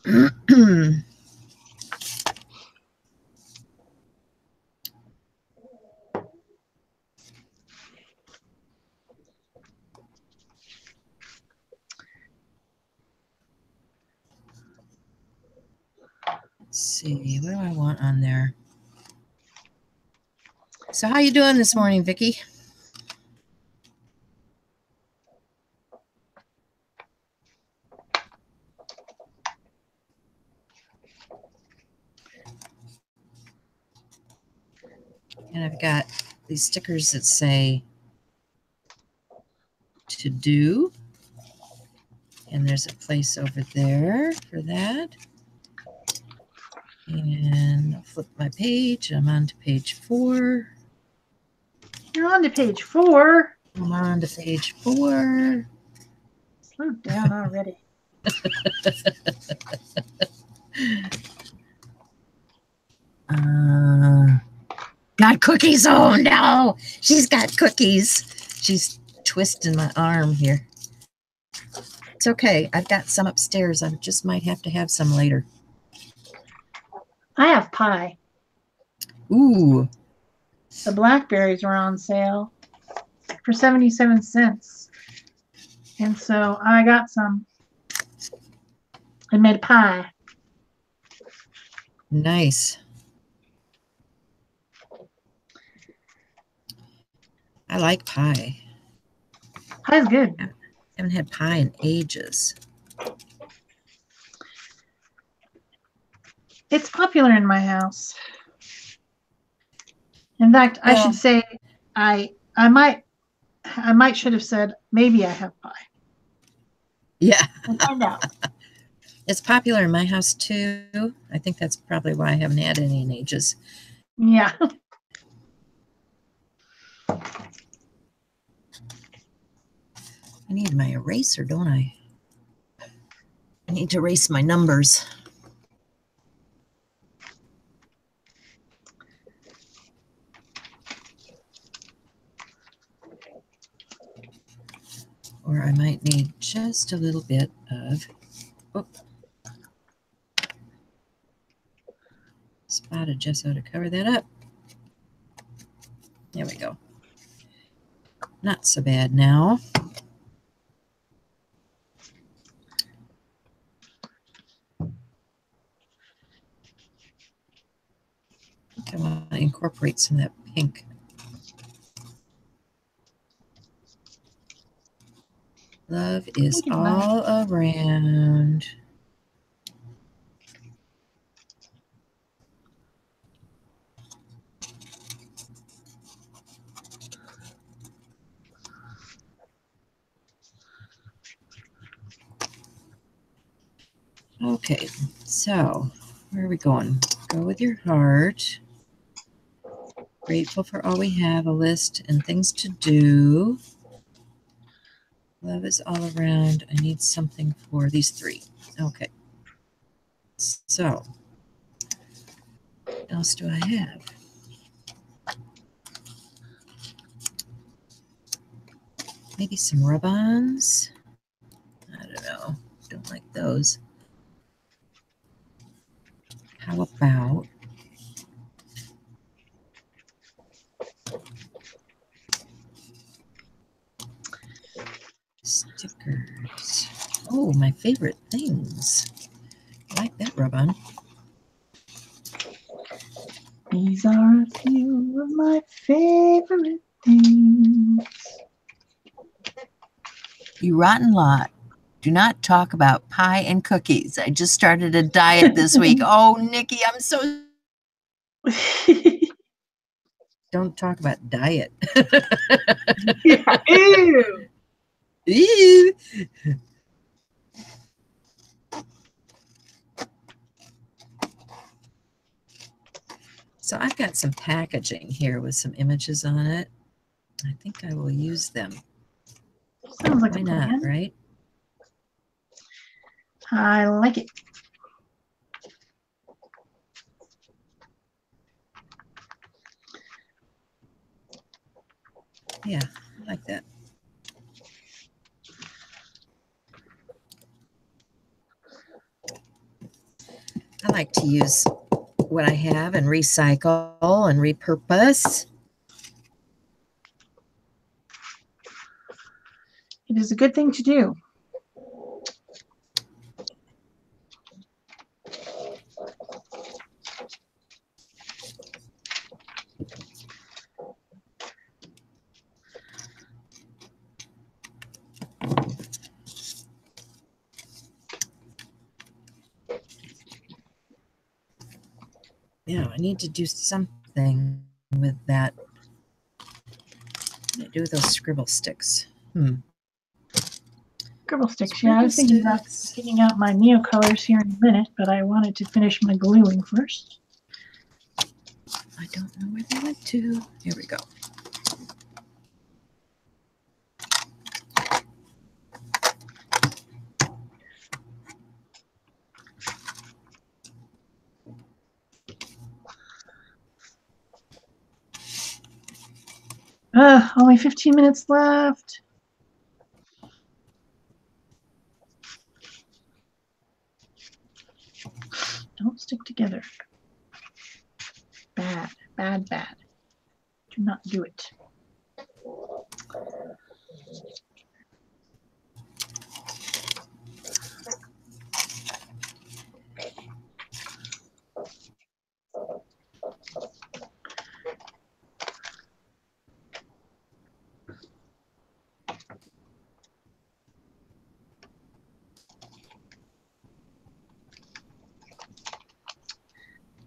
(clears throat) Let's see, what do I want on there? So how you doing this morning, Vicki? And I've got these stickers that say to do. And there's a place over there for that. And I'll flip my page. I'm on to page four. On to page four. I'm on to page four. Slow down already. (laughs) uh, got cookies. Oh no, she's got cookies. She's twisting my arm here. It's okay. I've got some upstairs. I just might have to have some later. I have pie. Ooh. The blackberries were on sale for 77 cents. And so I got some. I made a pie. Nice. I like pie. Pie's good. I haven't had pie in ages. It's popular in my house. In fact, I should say I I might I might should have said maybe I have pie. Yeah. We'll find out. (laughs) it's popular in my house too. I think that's probably why I haven't had any in ages. Yeah. I need my eraser, don't I? I need to erase my numbers. Or I might need just a little bit of oh, spotted gesso to cover that up. There we go. Not so bad now. I want to incorporate some of that pink. Love is all around. Okay, so where are we going? Go with your heart. Grateful for all we have, a list and things to do. Is all around. I need something for these three. Okay. So, what else do I have? Maybe some rub-ons. I don't know. Don't like those. How about stickers? Oh, my favorite things. I like that rub on. These are a few of my favorite things. You rotten lot. Do not talk about pie and cookies. I just started a diet this week. (laughs) oh, Nikki, I'm so. (laughs) Don't talk about diet. yeah, ew. (laughs) Ew. So I've got some packaging here with some images on it. I think I will use them. Sounds like Why a not, right? I like it. Yeah, I like that. I like to use what I have and recycle and repurpose. It is a good thing to do. Yeah, I need to do something with that. What do I do with those scribble sticks? Hmm. Scribble sticks. Yeah, I was thinking about Sticks. getting out my Neo colors here in a minute, but I wanted to finish my gluing first. I don't know where they went to. Here we go. Ugh, only 15 minutes left. Don't stick together. Bad, bad, bad. Do not do it.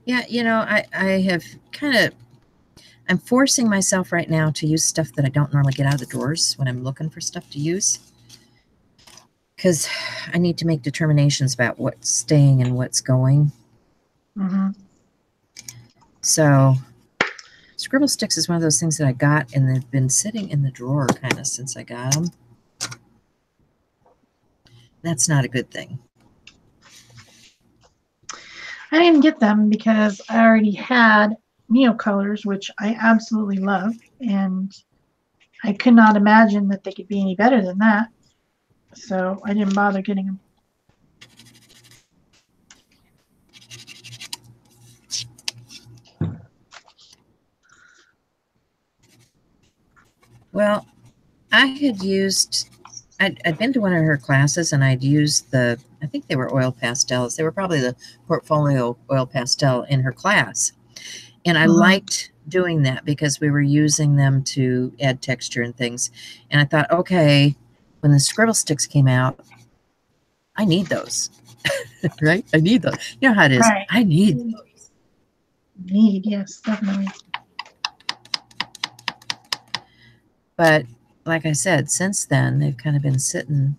Yeah, you know, I, I have kind of, I'm forcing myself right now to use stuff that I don't normally get out of the drawers when I'm looking for stuff to use. Because (sighs) I need to make determinations about what's staying and what's going. hmm So, scribble sticks is one of those things that I got and they've been sitting in the drawer kind of since I got them. That's not a good thing. I didn't get them because I already had Neo colors, which I absolutely love, and I could not imagine that they could be any better than that. So I didn't bother getting them. Well, I had used, I'd, I'd been to one of her classes and I'd used the, I think they were oil pastels. They were probably the portfolio oil pastel in her class. And I Mhm. liked doing that because we were using them to add texture and things. And I thought, okay, when the scribble sticks came out, I need those. (laughs) right? I need those. You know how it is. Right. I need those. Need, yes, definitely. But like I said, since then they've kind of been sitting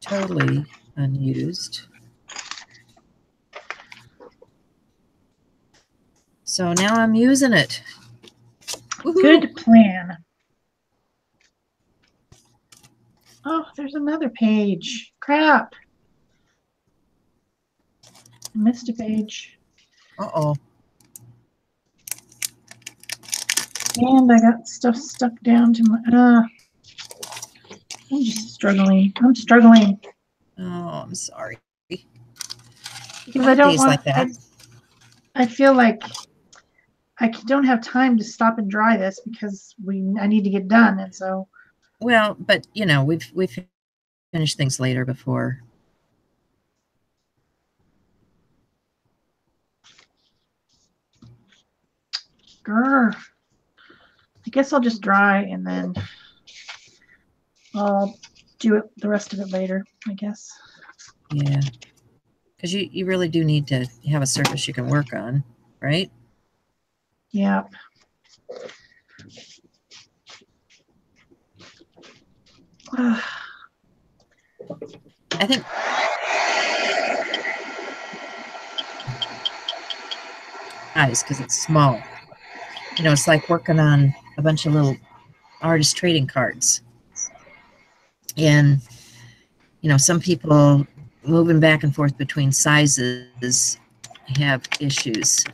totally unused. So now I'm using it. Good plan. Oh, there's another page. Crap. I missed a page. Uh-oh. And I got stuff stuck down to my, uh, I'm just struggling. I'm struggling Oh, I'm sorry. because I don't want, like that. I, I feel like I c- don't have time to stop and dry this because we, I need to get done. And so, Well, but you know, we've we've finished things later before. grr. I guess I'll just dry and then I'll do it, the rest of it later, I guess. Yeah. Because you, you really do need to have a surface you can work on, right? Yeah. I think eyes because it's small. You know, it's like working on a bunch of little artist trading cards. And you know, some people moving back and forth between sizes have issues.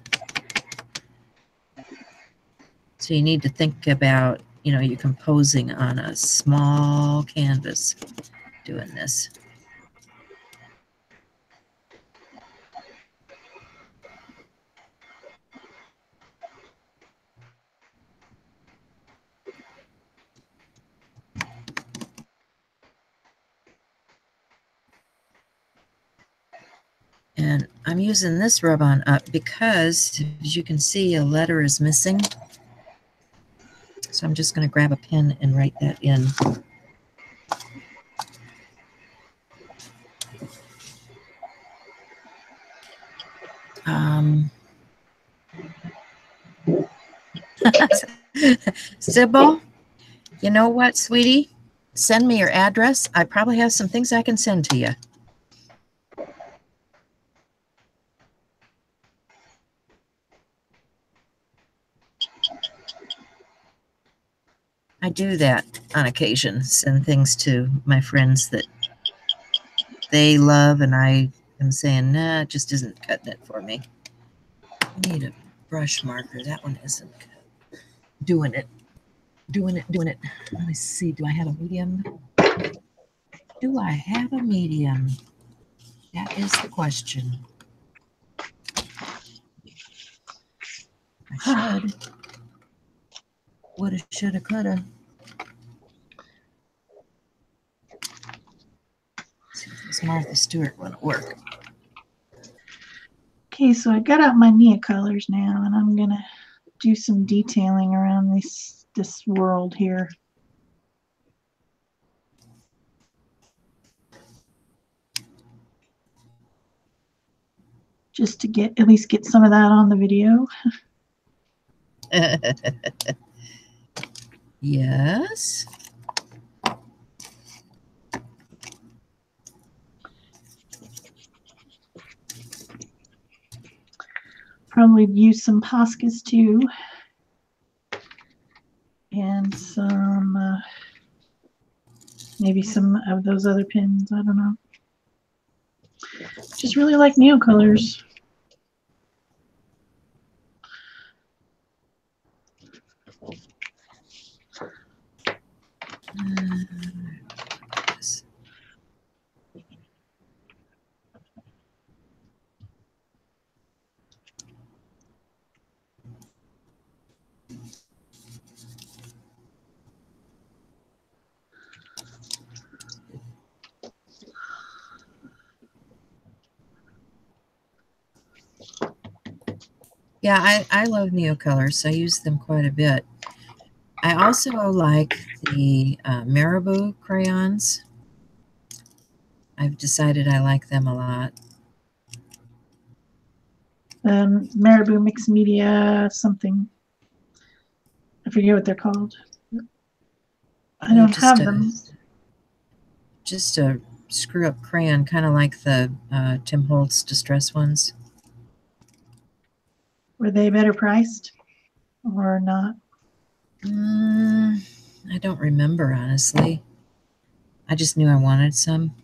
So you need to think about, you know, you're composing on a small canvas doing this. And I'm using this rub-on up because, as you can see, a letter is missing. So I'm just going to grab a pen and write that in. Um, (laughs) Sybil, you know what, sweetie? Send me your address. I probably have some things I can send to you. I do that on occasion, send things to my friends that they love, and I am saying, nah, it just isn't cutting it for me. I need a brush marker. That one isn't doing it. Doing it, doing it. Let me see. Do I have a medium? Do I have a medium? That is the question. I should. Woulda, shoulda, coulda. See if this Martha Stewart one work. Okay, so I got out my Neo colors now and I'm gonna do some detailing around this this world here. Just to get at least get some of that on the video. (laughs) yes. Probably use some Poscas too. And some, uh, maybe some of those other pins. I don't know. Just really like Neo Yeah, I, I love neocolors. So I use them quite a bit. I also like the uh, Marabu crayons. I've decided I like them a lot. Um, Marabu Mixed Media something. I forget what they're called. I don't just have a- them. Just a screw up crayon, kind of like the uh, Tim Holtz Distress ones. Were they better priced or not? Mm, I don't remember, honestly. I just knew I wanted some.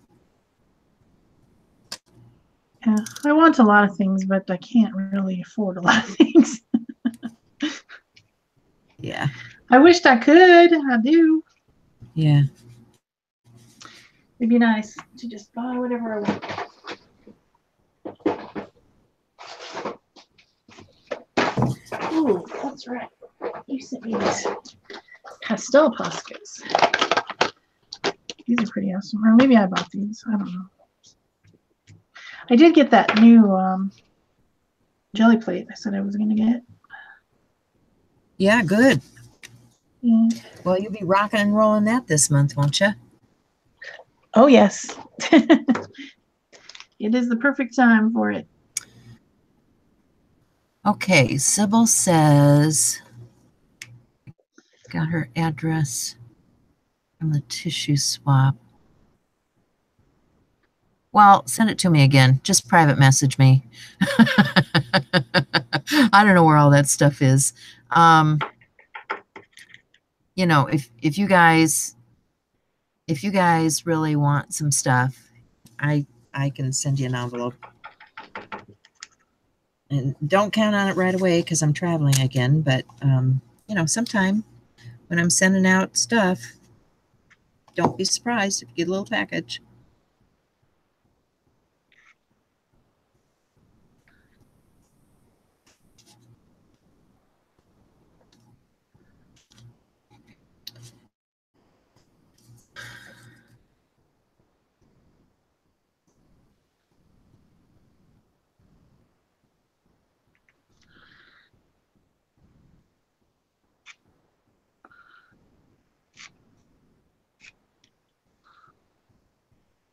Yeah, I want a lot of things, but I can't really afford a lot of (laughs) things. Yeah. I wished I could. I do. Yeah. It'd be nice to just buy whatever I want. Ooh, that's right. You sent me these pastel Poscas. These are pretty awesome. Or maybe I bought these. I don't know. I did get that new um, jelly plate I said I was going to get. Yeah, good. Yeah. Well, you'll be rocking and rolling that this month, won't you? Oh, yes. (laughs) it is the perfect time for it. Okay, Sybil says, got her address from the tissue swap. Well, send it to me again. Just private message me. (laughs) I don't know where all that stuff is. Um, you know, if if you guys if you guys really want some stuff, I I can send you an envelope. And don't count on it right away because I'm traveling again. But um, you know, sometime when I'm sending out stuff, don't be surprised if you get a little package.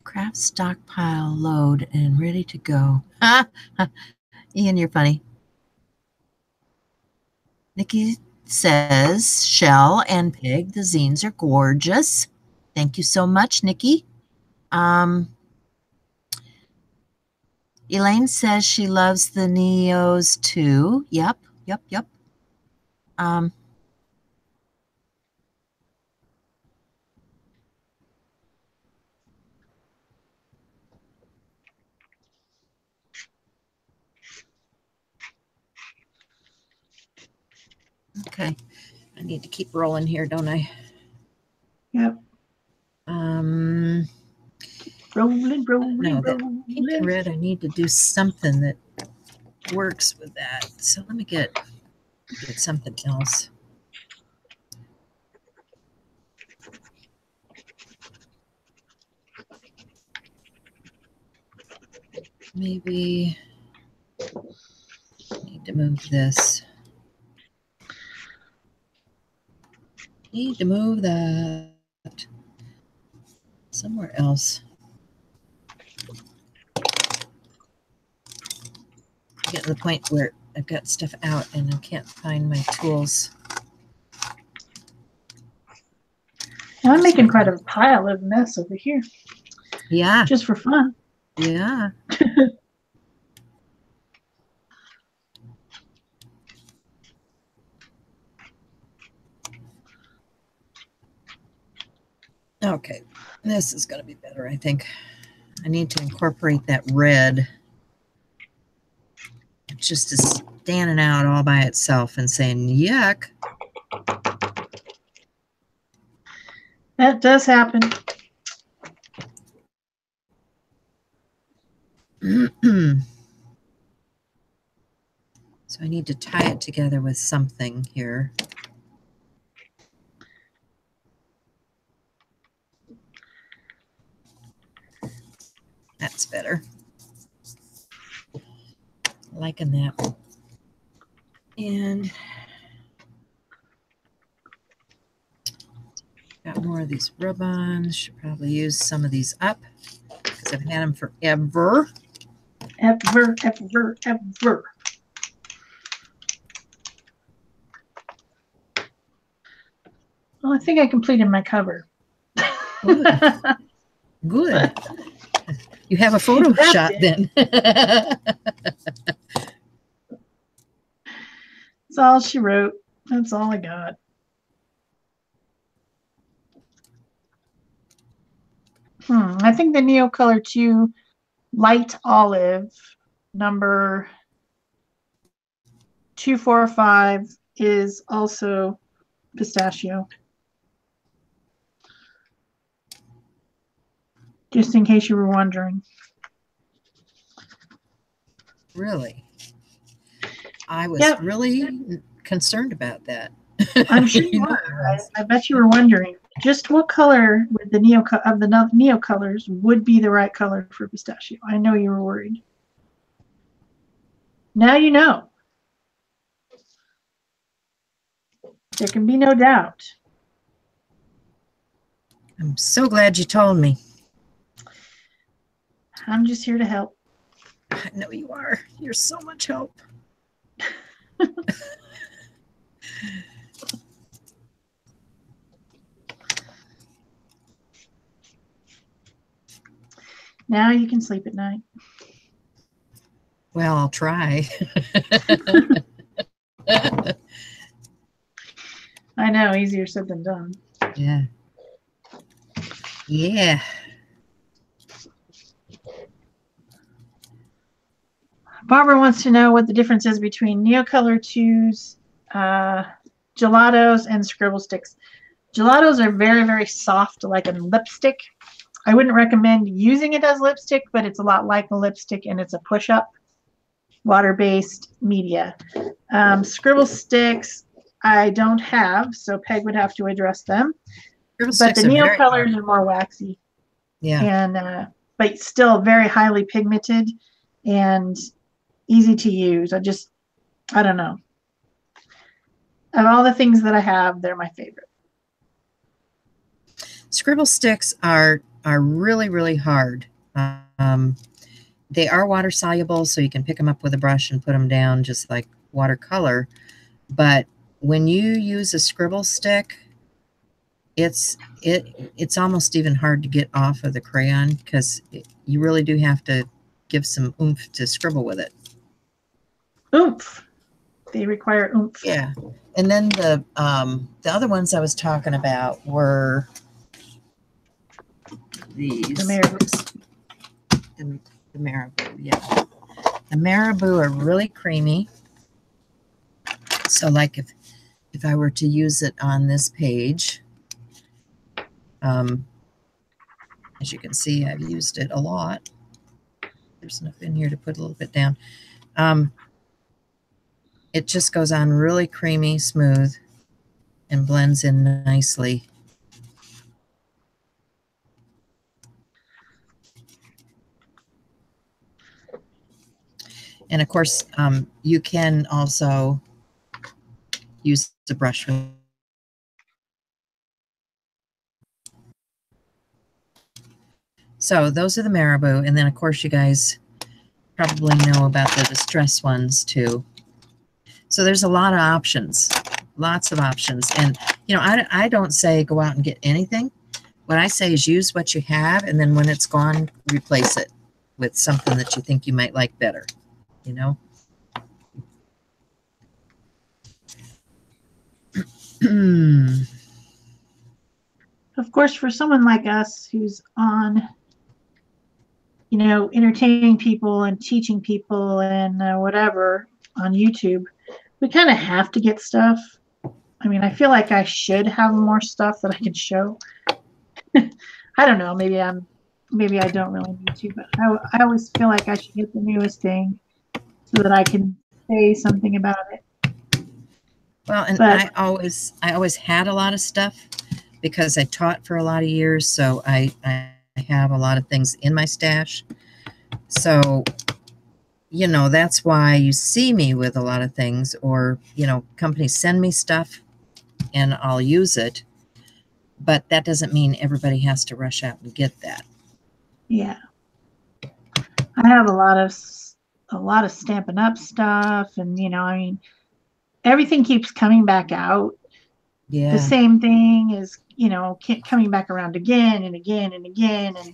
Craft stockpile load and ready to go. (laughs) Ian, you're funny. Nikki says, Shel and Peg, the zines are gorgeous. Thank you so much, Nikki. Um, Elaine says she loves the Neos too. Yep, yep, yep. Um, okay. I need to keep rolling here, don't I? Yep. Um, Rolling, rolling, No, that pink and rolling. red, I need to do something that works with that. So let me get get something else. Maybe need to move this. Need to move that somewhere else. get to the point where I've got stuff out and I can't find my tools. I'm making quite a pile of mess over here Yeah, just for fun. yeah. (laughs) okay, this is going to be better, I think. I need to incorporate that red. It just is standing out all by itself and saying, yuck. That does happen. (clears throat) so I need to tie it together with something here. That's better. Liking that. And Got more of these rub-ons. Should probably use some of these up because I've had them forever. Ever, ever, ever. Well, I think I completed my cover. Good. (laughs) Good. You have a photo shot it. then. (laughs) That's all she wrote. That's all I got. Hmm. I think the Neo Color 2 Light Olive number 245 is also pistachio. Just in case you were wondering. really? I was Yep. really concerned about that. I'm sure (laughs) you were. I I, bet you were wondering just what color with the neo of the neo colors would be the right color for pistachio. I know you were worried. Now you know. There can be no doubt. I'm so glad you told me. I'm just here to help. I know you are. You're so much help. (laughs) Now you can sleep at night. Well, I'll try. (laughs) I know, easier said than done. yeah. Yeah. Barbara wants to know what the difference is between Neocolor 2's uh, gelatos and scribble sticks. Gelatos are very, very soft, like a lipstick. I wouldn't recommend using it as lipstick, but it's a lot like a lipstick and it's a push up water based media. Um, scribble sticks, I don't have, so Peg would have to address them. Scribble But the Neocolors hard. are more waxy Yeah. and uh, but still very highly pigmented and easy to use. I just, I don't know. Of all the things that I have, they're my favorite. Scribble sticks are are really really hard. Um, they are water soluble, so you can pick them up with a brush and put them down just like watercolor. But when you use a scribble stick, it's it it's almost even hard to get off of the crayon because you really do have to give some oomph to scribble with it. Oomph. They require oomph. Yeah. And then the um the other ones I was talking about were these The Marabus. the, the marabu, yeah. The marabu are really creamy. So like if if I were to use it on this page, um, as you can see, I've used it a lot. There's enough in here to put a little bit down. Um, it just goes on really creamy, smooth, and blends in nicely. And of course, um, you can also use the brush. So those are the marabu. And then of course you guys probably know about the distress ones too. So there's a lot of options, lots of options. And, you know, I, I don't say go out and get anything. What I say is use what you have. And then when it's gone, replace it with something that you think you might like better, you know? Of course, for someone like us who's on, you know, entertaining people and teaching people and uh, whatever on YouTube, we kind of have to get stuff. I mean, I feel like I should have more stuff that I can show. (laughs) I don't know. Maybe I'm, maybe I don't really need to, but I, I always feel like I should get the newest thing so that I can say something about it. Well, and But- I always, I always had a lot of stuff because I taught for a lot of years. So I, I have a lot of things in my stash. So, you know, that's why you see me with a lot of things or, you know, companies send me stuff and I'll use it. but that doesn't mean everybody has to rush out and get that. Yeah. I have a lot of a lot of Stampin' Up stuff and you know, I mean everything keeps coming back out. Yeah. The same thing is, you know, coming back around again and again and again and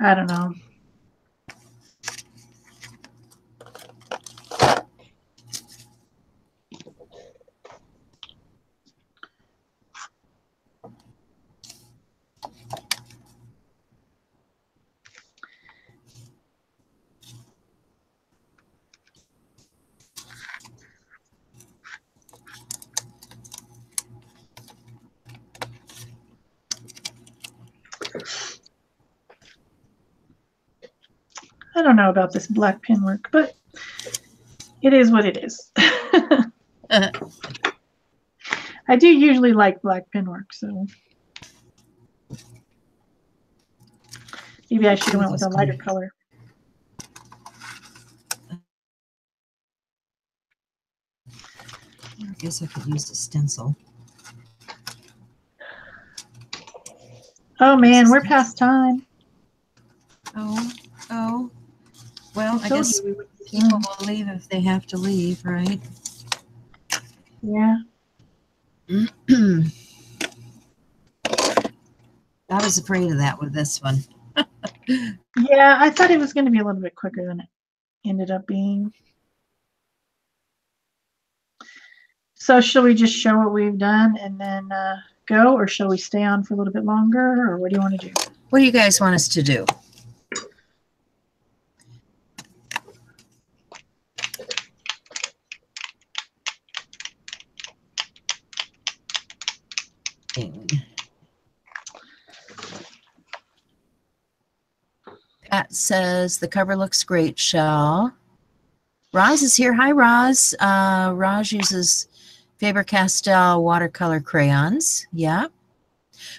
I don't know. Don't know about this black pin work, but it is what it is. uh-huh. (laughs) I do usually like black pin work, so maybe I should have went with a lighter color. I guess I could use a stencil. Oh man, we're past time. Oh, oh. Well, I guess people will leave if they have to leave, right? Yeah. (clears throat) I was afraid of that with this one. (laughs) yeah, I thought it was going to be a little bit quicker than it ended up being. So, shall we just show what we've done and then uh, go, or shall we stay on for a little bit longer, or what do you want to do? What do you guys want us to do? Pat says the cover looks great, Shel. Roz is here. Hi, Roz. Uh, Roz uses Faber-Castell watercolor crayons. Yeah.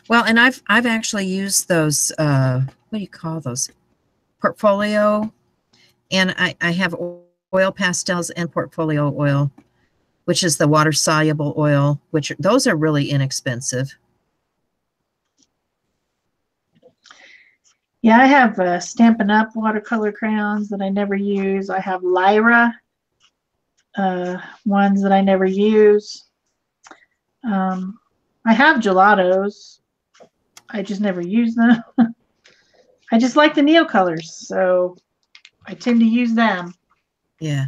Well, and I've I've actually used those. Uh, what do you call those? Portfolio, and I I have oil pastels and portfolio oil which is the water soluble oil, which those are really inexpensive. Yeah, I have uh, Stampin' Up! watercolor crayons that I never use. I have Lyra uh, ones that I never use. Um, I have gelatos. I just never use them. (laughs) I just like the Neo colors, so I tend to use them. Yeah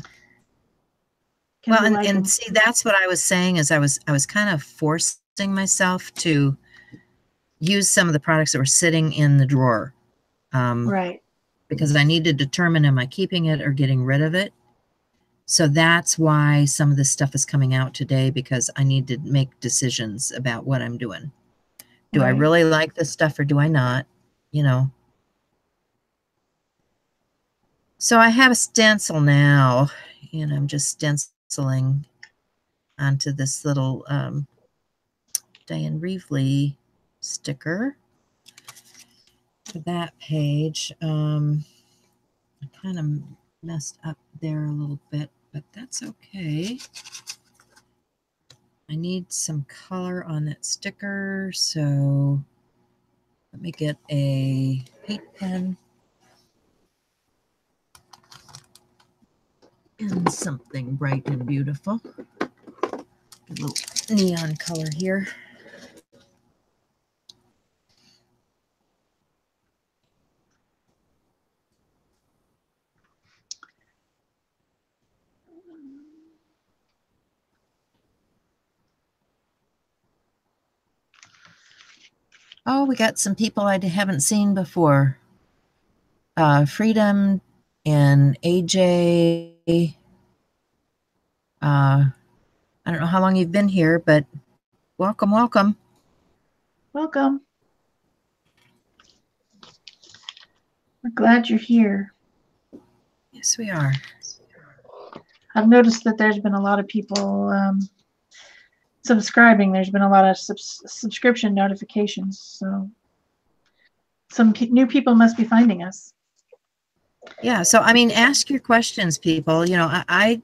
well and, like and see that's what i was saying is i was i was kind of forcing myself to use some of the products that were sitting in the drawer um, right. because i need to determine am i keeping it or getting rid of it? So that's why some of this stuff is coming out today because i need to make decisions about what i'm doing. Do right. i really like this stuff or do i not? You know? So i have a stencil now and i'm just stenciling onto this little um, Dyan Reaveley sticker that page. Um, I kind of messed up there a little bit, but that's okay. I need some color on that sticker, so let me get a paint pen. and something bright and beautiful. A little neon color here. Oh, we got some people I haven't seen before. Uh, Freedom and AJ uh, I don't know how long you've been here, but welcome, welcome. Welcome. We're glad you're here. Yes, we are. I've noticed that there's been a lot of people um, subscribing. There's been a lot of subs subscription notifications. So some new people must be finding us. Yeah. So, I mean, ask your questions, people. You know, I, I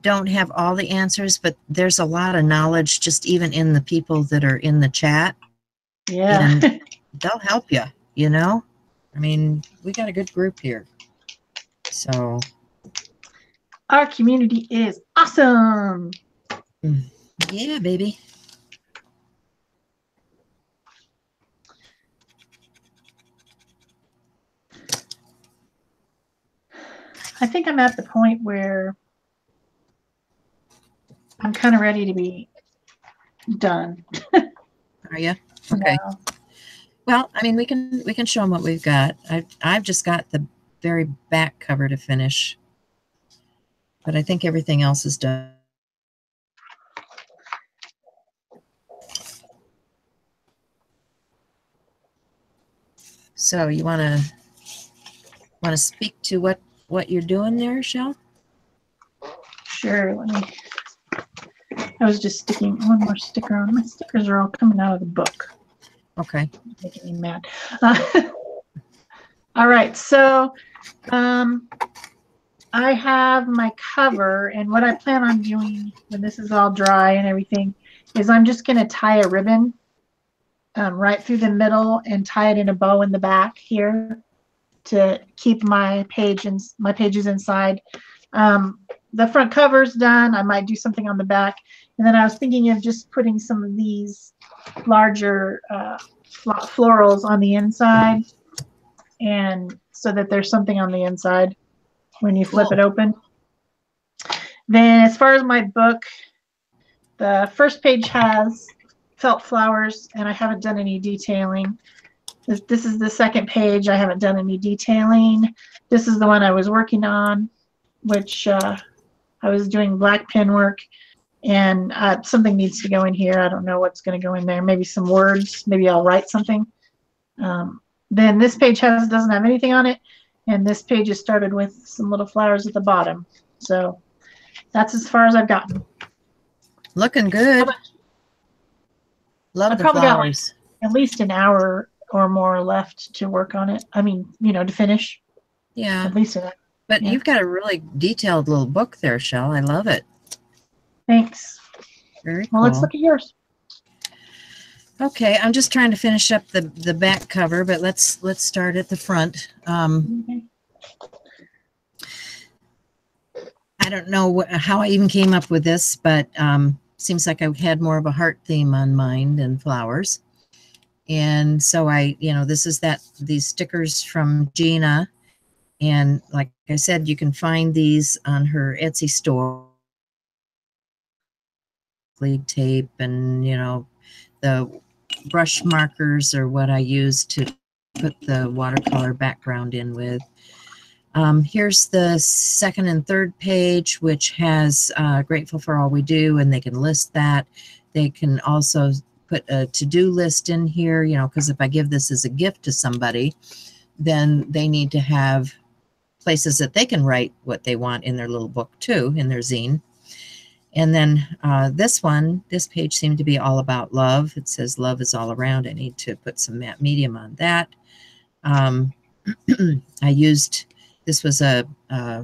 don't have all the answers, but there's a lot of knowledge just even in the people that are in the chat. Yeah. (laughs) they'll help you, you know? I mean, we got a good group here. So, Our community is awesome. Mm. Yeah, baby. I think I'm at the point where I'm kind of ready to be done. Are you? (laughs) Okay. now. Well, I mean, we can we can show them what we've got. I've I've just got the very back cover to finish, but I think everything else is done. So you want to want to speak to what what you're doing there, Shel? Sure. Let me. I was just sticking one more sticker on. My stickers are all coming out of the book. Okay. making me mad. Uh, (laughs) all right, so um, I have my cover, and what I plan on doing when this is all dry and everything is I'm just going to tie a ribbon um, right through the middle and tie it in a bow in the back here to keep my page and my pages inside. Um, the front cover's done. I might do something on the back, and then I was thinking of just putting some of these larger uh, florals on the inside and so that there's something on the inside when you flip Cool. it open. Then as far as my book, the first page has felt flowers and I haven't done any detailing. This, this is the second page. I haven't done any detailing. This is the one I was working on, which uh, I was doing black pen work and uh, something needs to go in here. I don't know what's going to go in there. Maybe some words. Maybe I'll write something. Um, then this page has doesn't have anything on it, and this page is started with some little flowers at the bottom. So that's as far as I've gotten. Looking good. Love I the probably got. At least an hour or more left to work on it. I mean, you know, to finish. Yeah. At least an hour. But Yeah. you've got a really detailed little book there, Shel. I love it. Thanks. Very Well, let's look at yours. Okay, I'm just trying to finish up the the back cover, but let's let's start at the front. Um, Okay. I don't know wh- how I even came up with this, but um, seems like I had more of a heart theme on mine than flowers. And so I, you know, this is that these stickers from Gina, and like I said, you can find these on her Etsy store. Lead tape and you know the brush markers are what I use to put the watercolor background in with. Um, here's the second and third page, which has uh, Grateful for All We Do, and they can list that. They can also put a to-do list in here, you know, because if I give this as a gift to somebody, then they need to have places that they can write what they want in their little book too, in their zine. And then uh, this one, this page seemed to be all about love. It says love is all around. I need to put some matte medium on that. Um, (clears throat) I used, this was a, a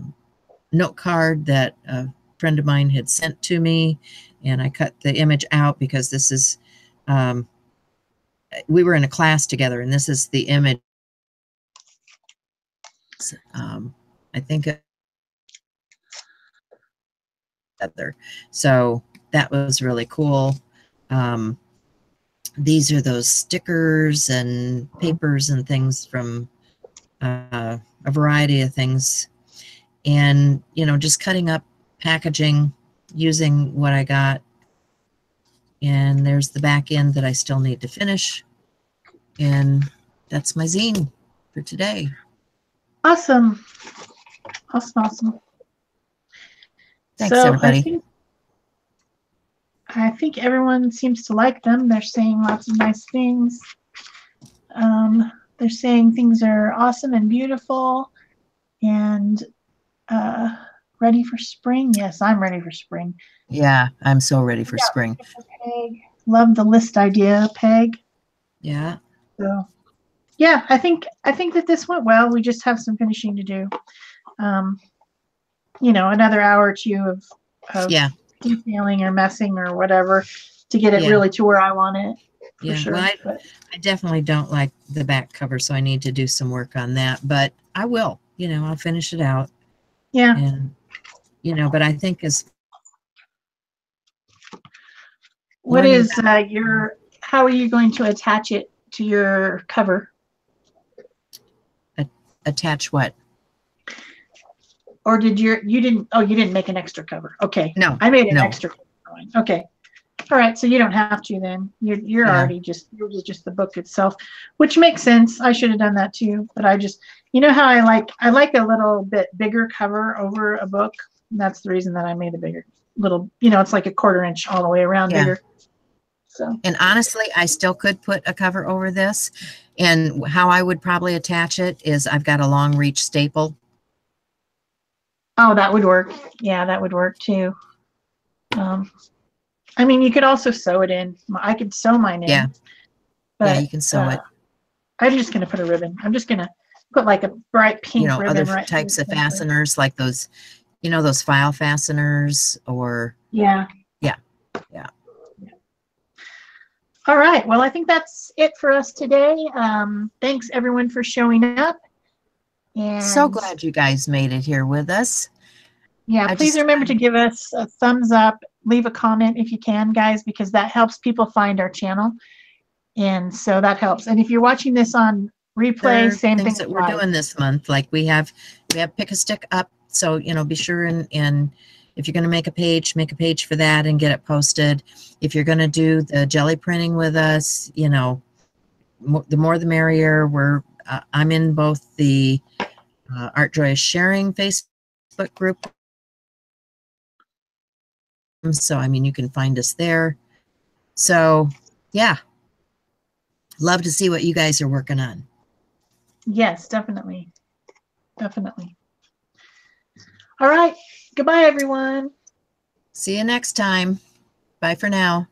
note card that a friend of mine had sent to me, and I cut the image out because this is, um, we were in a class together, and this is the image. Um, I think together. So that was really cool. Um, these are those stickers and papers and things from uh, a variety of things. And, you know, just cutting up packaging using what I got. And there's the back end that I still need to finish. And that's my zine for today. Awesome. Awesome. Awesome. Thanks, So, everybody. I think, I think everyone seems to like them. They're saying lots of nice things. Um, they're saying things are awesome and beautiful and uh, ready for spring. Yes, I'm ready for spring. Yeah, I'm so ready for Yeah. spring. Peg. Love the list idea, Peg. Yeah. So, yeah, I think I think that this went well. We just have some finishing to do. Um, you know, another hour or two of, of Yeah. detailing or messing or whatever to get it Yeah. really to where I want it. Yeah, sure. well, I- I definitely don't like the back cover, so I need to do some work on that. But I will. You know, I'll finish it out, yeah. and you know. But I think as what is uh, your? How are you going to attach it to your cover? attach what? Or did your you didn't? Oh, you didn't make an extra cover. Okay, No, I made an No. extra. cover. Okay, all right. So you don't have to then. You're you're Yeah. already just yours is just the book itself, which makes sense. I should have done that too, but I just you know how I like I like a little bit bigger cover over a book. And that's the reason that I made a bigger little. You know, it's like a quarter inch all the way around Yeah. bigger. So And honestly, I still could put a cover over this. And how I would probably attach it is I've got a long reach staple. Oh, that would work. Yeah, that would work too. Um, I mean, you could also sew it in. I could sew mine in. Yeah. But, yeah, you can sew it. uh, I'm just gonna put a ribbon. I'm just gonna put like a bright pink You know, other right types of fasteners like those, you know, those file fasteners or Yeah. Yeah. Yeah. All right. Well, I think that's it for us today. Um, thanks everyone for showing up. And so glad you guys made it here with us. Yeah, I please just- remember to give us a thumbs up, leave a comment if you can, guys, because that helps people find our channel. And so that helps. And if you're watching this on replay, same thing. things that we're doing this month. Like we have, we have pick a stick up. So, you know, be sure and, and if you're going to make a page, make a page for that and get it posted. If you're going to do the jelly printing with us, you know, the more the merrier. We're, uh, I'm in both the uh, Art Joy Sharing Facebook group. So, I mean, you can find us there. So, yeah. Love to see what you guys are working on. Yes, definitely. Definitely. All right. Goodbye, everyone. See you next time. Bye for now.